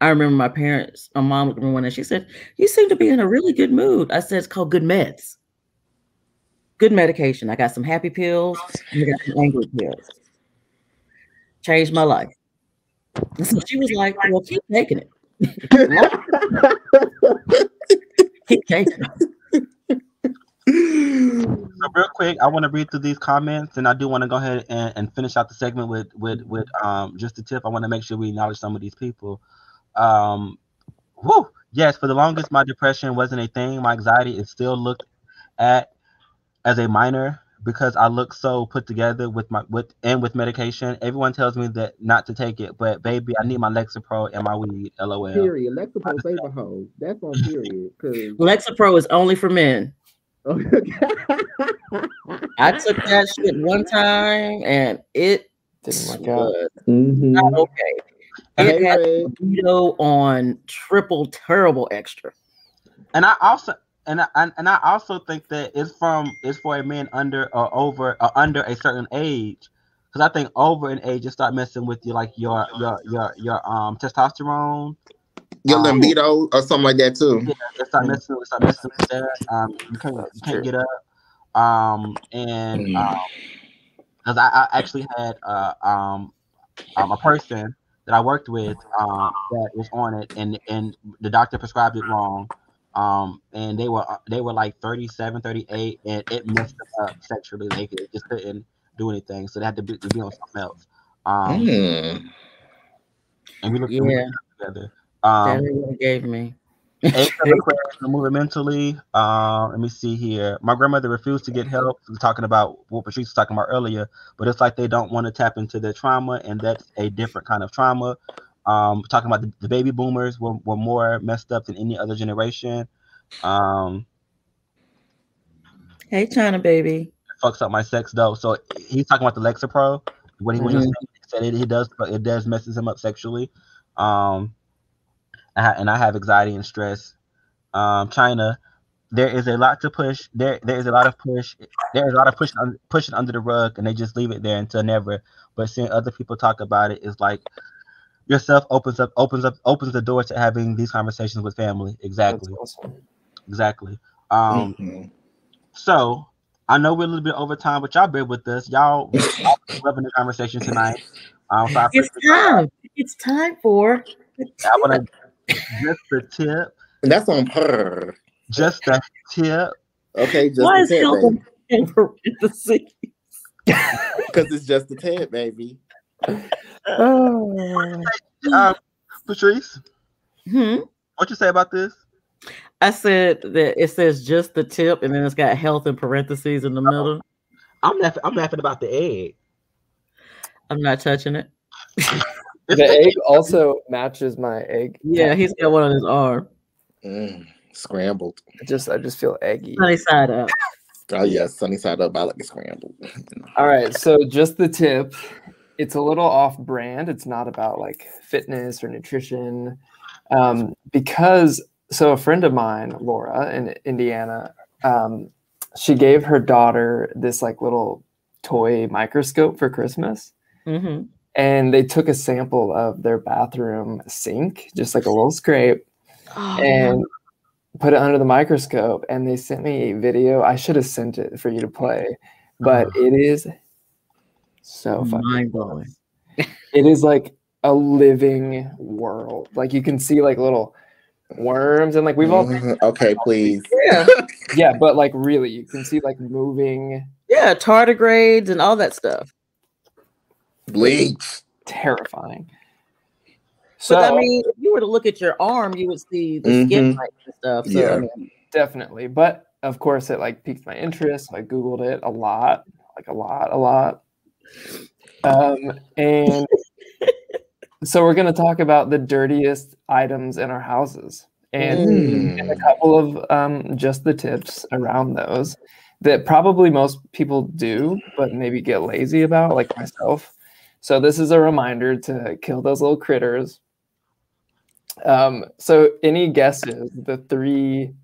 I remember my parents, my mom looked at me one and she said, You seem to be in a really good mood. I said, It's called good meds. Good medication. I got some happy pills and I got some angry pills. Changed my life. And so she was like, Well, keep taking it. [laughs] keep taking it. So real quick, I want to read through these comments, and I do want to go ahead and, and finish out the segment with with with um just a tip. I want to make sure we acknowledge some of these people. Um, whew, yes, for the longest, my depression wasn't a thing. My anxiety is still looked at as a minor because I look so put together with my with and with medication. Everyone tells me that not to take it, but baby, I need my Lexapro and my weed. LOL. Period. Lexapro save a hoe. That's on period. Cause Lexapro is only for men. [laughs] I took that shit one time and it didn't work out. Mm-hmm. Not okay. It Hey, has Ray. libido on triple terrible extra. And I also and I and I also think that it's from it's for a man under or over or under a certain age. Because I think over an age, you start messing with you like your your your your um testosterone. Your Um, libido or something like that too. Yeah, they start messing with start messing with that. Um, you can't you can't get up. Um, and Mm. um, because I, I actually had uh um um a person that I worked with um that was on it, and and the doctor prescribed it wrong. Um, and they were they were like 37, 38, and it messed them up sexually. They could- just couldn't do anything, so they had to be, to be on something else. Um, Mm. and we looked, we Yeah, together. Um, that is gave me. Eight [laughs] of the questions are moving mentally. Uh, let me see here. My grandmother refused to get help. We're talking about what Patrice was talking about earlier, but it's like they don't want to tap into their trauma, and that's a different kind of trauma. Um, talking about the, the baby boomers were, were more messed up than any other generation. Um, Hey, China baby. fucks up my sex though. So he's talking about the Lexapro. What he, when he said it, he does it does messes him up sexually. Um, I ha- and I have anxiety and stress. Um, China, there is a lot to push. There there is a lot of push. There is a lot of pushing un- pushing under the rug, and they just leave it there until never. But seeing other people talk about it is like yourself opens up opens up opens the door to having these conversations with family. Exactly, awesome. exactly. Um, Mhm. so I know we're a little bit over time, but y'all bear with us. Y'all [laughs] loving the conversation tonight. Um, so It's time. It's time for I want to just the tip, And that's on per. just the tip. Okay, just why a is tad, health [laughs] in parentheses? Because [laughs] it's just a tad, baby. Oh. Um, Patrice, Hmm. what you say about this? I said that it says just the tip, and then it's got health in parentheses in the middle. I'm laughing. I'm laughing about the egg. I'm not touching it. [laughs] The egg also matches my egg. Yeah, he's got one on his arm. Mm, scrambled. I just I just feel eggy. Sunny side up. Oh yes, sunny side up. I like it scrambled. All right, so just the tip. It's a little off brand. It's not about like fitness or nutrition. Um, because so a friend of mine, Laura in Indiana, um, she gave her daughter this like little toy microscope for Christmas. hmm And they took a sample of their bathroom sink, just like a little scrape, Oh, and put it under the microscope. And they sent me a video. I should have sent it for you to play, but it is so mind blowing. it is like a living world. Like you can see like little worms and like we've all Mhm. okay, please. Yeah, [laughs] yeah, but like really you can see like moving yeah, tardigrades and all that stuff. Bleach. terrifying. So But I mean, if you were to look at your arm, you would see the skin Mhm. mites and stuff. So Yeah. I mean, definitely, but of course it like piqued my interest. So I googled it a lot, like a lot, a lot. Um and [laughs] so we're going to talk about the dirtiest items in our houses. And Mm. and a couple of um, just the tips around those that probably most people do, but maybe get lazy about, like myself. So this is a reminder to kill those little critters. Um, so any guesses? The three,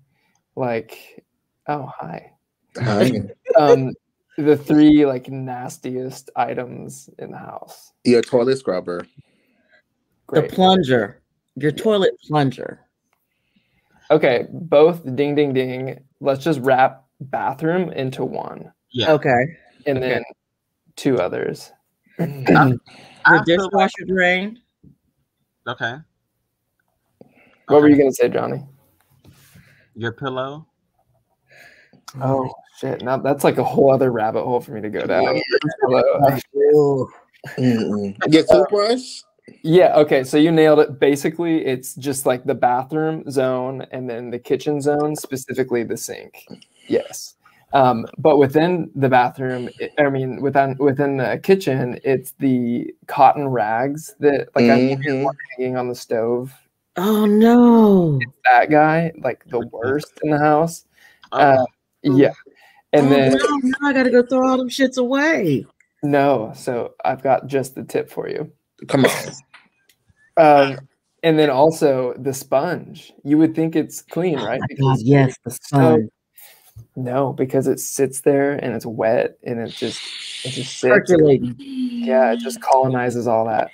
like, oh hi, Hi. um, the three like nastiest items in the house. Your toilet scrubber. the plunger, your toilet plunger. Okay, both ding ding ding. Let's just wrap bathroom into one. Yeah. Okay. and Okay. then two others. I [clears throat] The feel like- dishwasher drain. okay. What were you gonna say, Johnny? Your pillow. Oh shit! Now that's like a whole other rabbit hole for me to go down. Your toothbrush. Yeah. Okay. So you nailed it. Basically, it's just like the bathroom zone and then the kitchen zone, specifically the sink. Yes. Um, but within the bathroom, it- I mean, within within the kitchen, it's the cotton rags that like I Mhm. hanging on the stove. Oh no. That guy, like the worst in the house. Oh, Uh, yeah. And oh, then no, now I gotta go throw all them shits away. no, so I've got just the tip for you. Come on. Um, and then also the sponge. You would think it's clean, right? Oh my God, yes, the sun. No, because it sits there and it's wet and it just it just sits. Percolating. Yeah, it just colonizes all that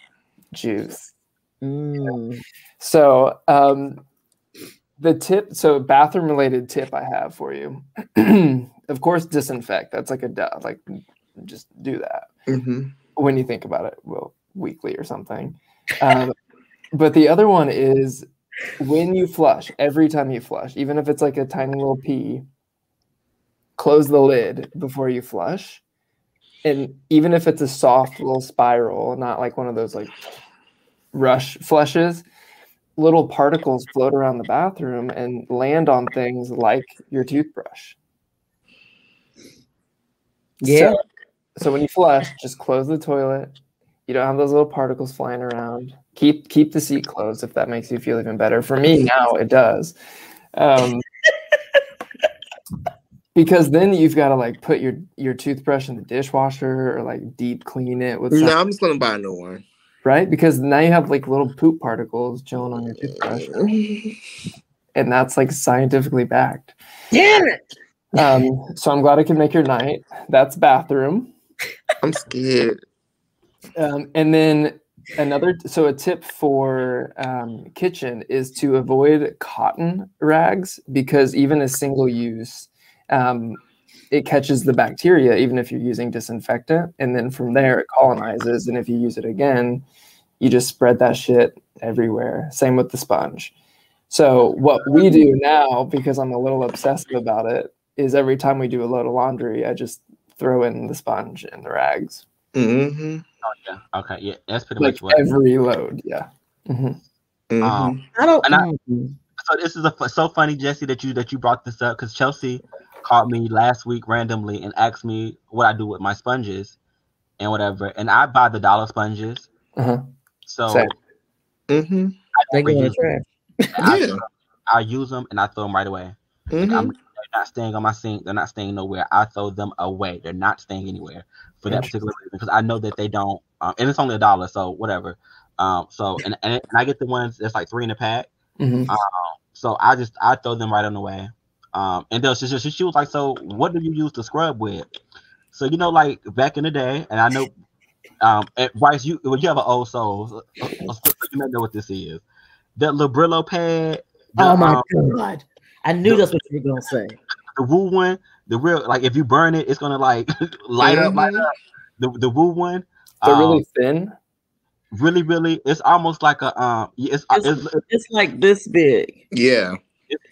juice. Mm. So um the tip so bathroom related tip I have for you. [clears throat] of course, disinfect. That's like a duh. Like just do that Mm-hmm. when you think about it, well, weekly or something. Um, [laughs] but the other one is when you flush, every time you flush, even if it's like a tiny little pee, close the lid before you flush. And even if it's a soft little spiral, not like one of those like rush flushes, little particles float around the bathroom and land on things like your toothbrush. Yeah. So, so when you flush, just close the toilet. You don't have those little particles flying around. Keep keep the seat closed if that makes you feel even better. For me now, it does. Um, [laughs] because then you've got to like put your your toothbrush in the dishwasher or like deep clean it with No, I'm just gonna buy a new one. Right? Because now you have like little poop particles chilling on your toothbrush. [laughs] And that's like scientifically backed. Damn it. um so i'm glad i can make your night. That's bathroom. [laughs] I'm scared. um and then another so a tip for um, kitchen is to avoid cotton rags because even a single use um, it catches the bacteria even if you're using disinfectant and then from there it colonizes and if you use it again you just spread that shit everywhere same with the sponge so what we do now because i'm a little obsessive about it is every time we do a load of laundry i just throw in the sponge and the rags Mm-hmm. Oh, yeah. Okay. Yeah. That's pretty like much what. every load yeah Mhm. Mm-hmm. Um, I don't. And I- mm. so this is a, so funny, Jesse, that you that you brought this up because Chelsea called me last week randomly and asked me what I do with my sponges and whatever, and I buy the dollar sponges. Uh-huh. So Same. Mm-hmm. they go in the overuse trash. I, Yeah. I use them and I throw them right away. Mm-hmm. I'm, they're not staying on my sink. They're not staying nowhere. I throw them away. They're not staying anywhere for that particular reason because I know that they don't. Um, and it's only a dollar, so whatever. Um, so and, and and I get the ones that's like three in a pack. Mhm. So I just I throw them right on the way. Um, and she, she, she was like, "So what do you use to scrub with?" So you know, like back in the day, and I know, um, and Bryce, you well, you have an old soul, so, so you may know what this is. That Librillo pad. The, Oh my um, god! I knew that's what you were gonna say. the woo one, the real like if you burn it, it's gonna like [laughs] light up, light up. The the woo one, They're um, really thin. really, really, it's almost like a um, yeah, it's, It's, it's, it's like this big, Yeah.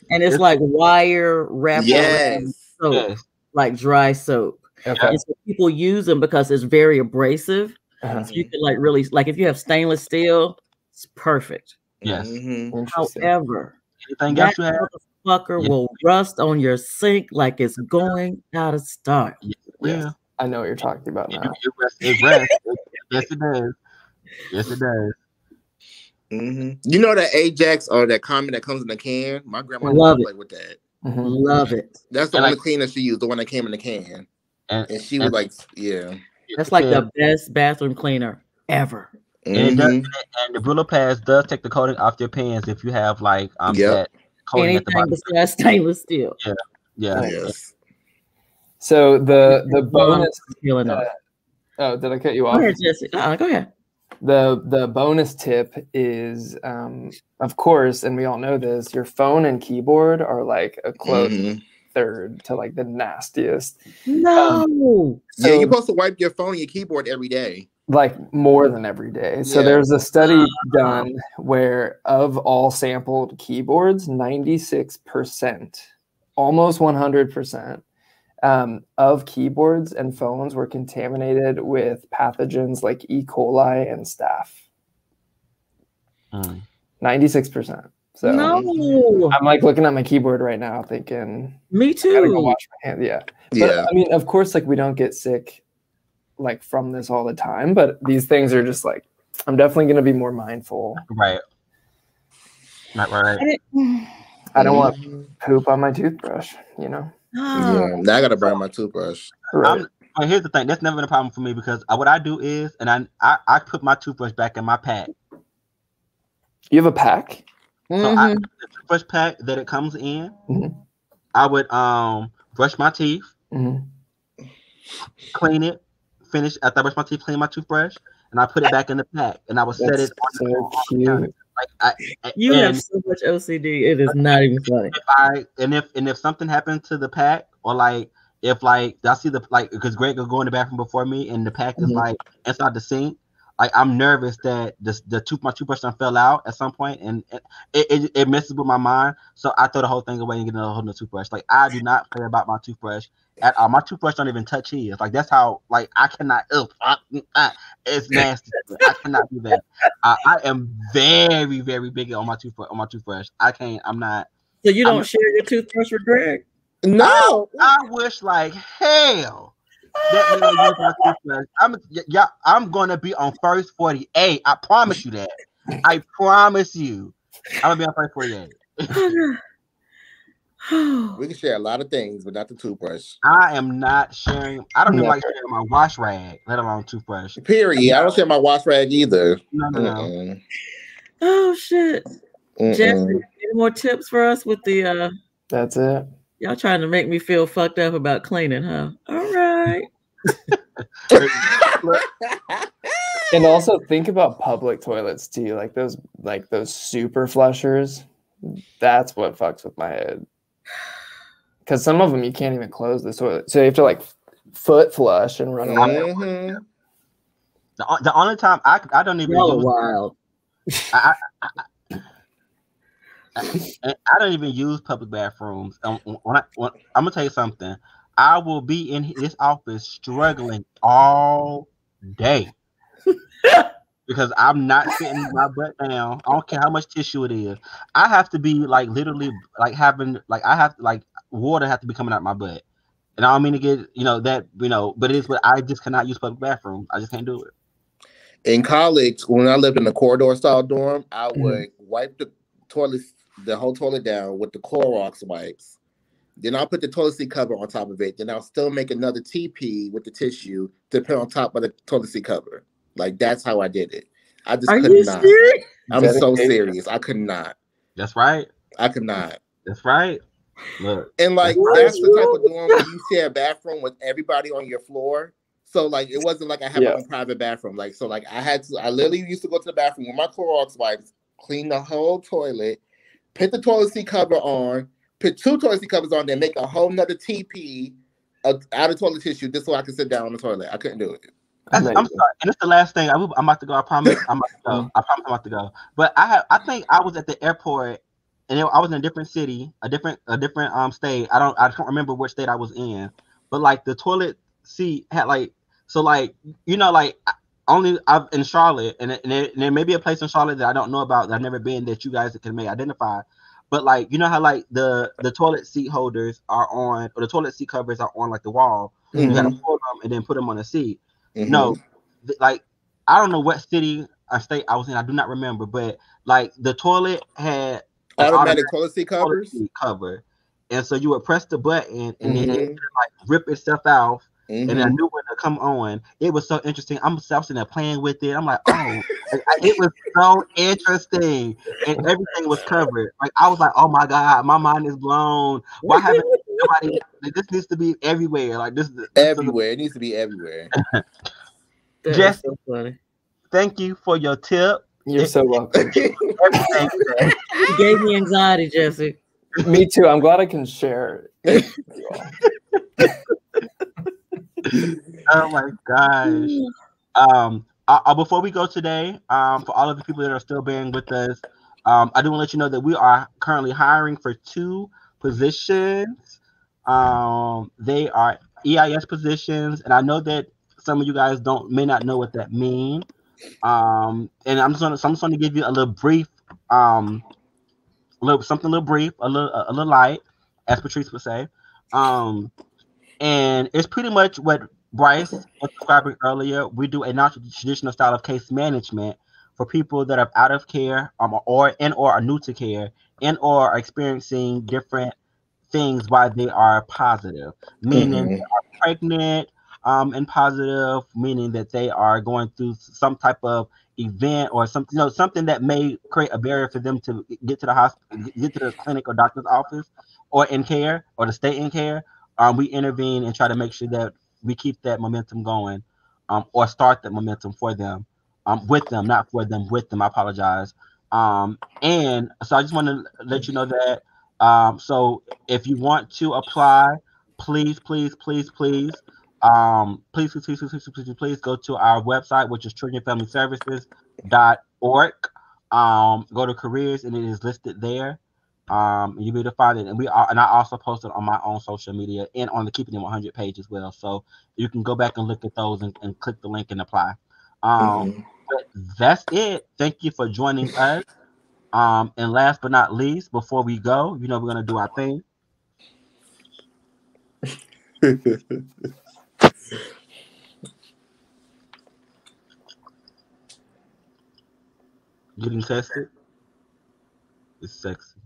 And it's It's- like wire wrapped Yes. soap, yes, like dry soap. Okay. And so people use them because it's very abrasive. Uh-huh. So you can like really like if you have stainless steel, it's perfect. yes. Mhm. However, Anything that else you have? motherfucker Yeah. will rust on your sink like it's going out of style. Yeah. I know what you're talking about It, now. it rests. It rests. yes, it does. Yes, it does. Mhm. You know that Ajax or that Comet that comes in the can? My grandma Love used to it. play with that. Mhm. Love it. That's the And only like- cleaner she used, the one that came in the can. And, And she was like, yeah. That's like the best bathroom cleaner ever. And does, and the Brillo pads does take the coating off your pans if you have like um Yep. that coating at the Anything bottom. besides stainless steel. Yeah. Yes. So the the bonus. Feeling up. Oh, did I cut you Go off? ahead, Jesse. Uh, go ahead. The the bonus tip is, um, of course, and we all know this. Your phone and keyboard are like a close Mhm. third to like the nastiest. No. yeah, So- you're supposed to wipe your phone and your keyboard every day. like more than every day. So Yeah. there's a study done where of all sampled keyboards, 96%, almost 100% um, of keyboards and phones were contaminated with pathogens like E. coli and staph. Mm. 96%. So no. I'm like looking at my keyboard right now thinking, Me too. I gotta go wash my hands. Yeah. But Yeah. I mean, of course, like we don't get sick like from this all the time, but these things are just like I'm definitely gonna be more mindful. Right. Right. Right. I don't want Mhm. poop on my toothbrush, you know. No. Yeah. [gasps] Now I gotta burn my toothbrush. Right. I'm, but here's the thing. That's never been a problem for me because uh, what I do is, and I, I I put my toothbrush back in my pack. You have a pack? So I, Mhm. the toothbrush pack that it comes in, Mhm. I would um brush my teeth, Mhm. clean it, finish after I brush my teeth, clean my toothbrush, and I put it back in the pack, and I would set it on so the on the cute. Like I, You have so much OCD. It is not even funny. if I and if and if something happened to the pack or like if like I see the like because Greg will go in the bathroom before me and the pack is Mhm. like inside the sink, like I'm nervous that the the tooth my toothbrush fell out at some point and it, it it messes with my mind. So I throw the whole thing away and get another whole new toothbrush. Like I do not care about my toothbrush at all. Uh, my toothbrush don't even touch his. Like that's how like I cannot. Ugh, I, I- it's nasty. I cannot do that. I, I am very very big on my toothbrush on my toothbrush. I can't. I'm not. So you I'm- don't share your toothbrush with Greg? No. I wish like hell that man use my toothbrush. I'm yeah, I'm gonna be on first 48. I promise you that. I promise you. I'm gonna be on first 48. [sighs] [laughs] We can share a lot of things, but not the toothbrush. I am not sharing. I don't even No. like sharing my wash rag, let alone toothbrush. Period. I don't share my wash rag either. No, no, no. Oh shit. Mm-mm. Jesse, any more tips for us with the uh That's it. y'all trying to make me feel fucked up about cleaning, huh? All right. [laughs] And also think about public toilets too, like those like those super flushers. That's what fucks with my head. Cause some of them you can't even close the toilet, so you have to like foot flush and run away. Mhm. The, o- the only time I I don't even Y'all are use wild. I, I, I, I, I don't even use public bathrooms. Um, when I, when, I'm gonna tell you something. I will be in this office struggling all day [laughs] because I'm not sitting my butt down. I don't care how much tissue it is. I have to be like literally like having like I have like water have to be coming out my butt. And I don't mean to get you know that you know, but it is what I just cannot use public bathrooms. I just can't do it. In college, when I lived in the corridor style dorm, I Mhm. would wipe the toilet, the whole toilet down with the Clorox wipes. Then I'll put the toilet seat cover on top of it. Then I'll still make another TP with the tissue to put on top of the toilet seat cover. Like that's how I did it. I just Are could you not. serious? I'm so serious. I could not. That's right. I could not. That's right. Look. And like What that's is the type of dorm where you share a bathroom with everybody on your floor. So like it wasn't like I had Yeah. my own private bathroom. Like so like I had to I literally used to go to the bathroom with my Clorox wipes, clean the whole toilet, put the toilet seat cover on, put two toilet seat covers on, then make a whole nother TP uh, out of toilet tissue just so I could sit down on the toilet. I couldn't do it. I'm sorry, and it's the last thing. I I'm about to go. I promise. I'm about to go. I promise I'm about to go. But I have. I think I was at the airport, and it- I was in a different city, a different, a different um state. I don't. I can't remember which state I was in. But like the toilet seat had like so like you know like only I've in Charlotte, and, and, it, and there may be a place in Charlotte that I don't know about that I've never been that you guys can may identify. But like you know how like the the toilet seat holders are on, or the toilet seat covers are on like the wall. You gotta pull them and then put them on the seat. Mhm. No, th- like I don't know what city or state I was in. I do not remember, but like the toilet had automatic toilet covers. cover, and so you would press the button and then it Mhm. would, like rip itself out, and Mhm. I knew when to come on. It was so interesting. I'm sitting there playing with it. I'm like, oh, it was so interesting, and everything was covered. Like I was like, oh my god, my mind is blown. Why haven't [laughs] somebody? Like, this needs to be everywhere. Like this, this is- Everywhere. It needs to be everywhere. [laughs] That is Jess- so funny. Thank you for your tip. You're so welcome. Everything today. You gave me anxiety, Jesse. Me too. I'm glad I can share. it. [laughs] Oh my gosh. Um, uh, uh, before we go today, um, for all of the people that are still bearing with us, um, I do want to let you know that we are currently hiring for two positions. Um, they are EIS positions, and I know that some of you guys don't may not know what that mean. Um, and I'm just gonna, so I'm just gonna give you a little brief, um, a little something a little brief, a little a little light, as Patrice would say. Um, and it's pretty much what Bryce was describing earlier. We do a non-traditional style of case management for people that are out of care, um, or and or are new to care, and or are experiencing different things while they are positive, meaning Mhm. they are pregnant, um, and positive, meaning that they are going through some type of event or something, you know, something that may create a barrier for them to get to the hospital, get to the clinic or doctor's office, or in care, or to stay in care, um, we intervene and try to make sure that we keep that momentum going, um, or start that momentum for them, um, with them, not for them, with them. I apologize. Um, and so I just want to let you know that. Um, so if you want to apply, please, please, please, please, um, please, please, please, please, please, please, go to our website, which is childrenfamilyservices.org. Um, go to careers and it is listed there. Um, you'll be able to find it. And we are, and I also posted on my own social media and on the Keeping It 100 page as well. So you can go back and look at those and, and click the link and apply. Um, Mhm. but that's it. Thank you for joining us. Um, and last but not least, before we go, you know, we're gonna do our thing. [laughs] Getting tested is sexy.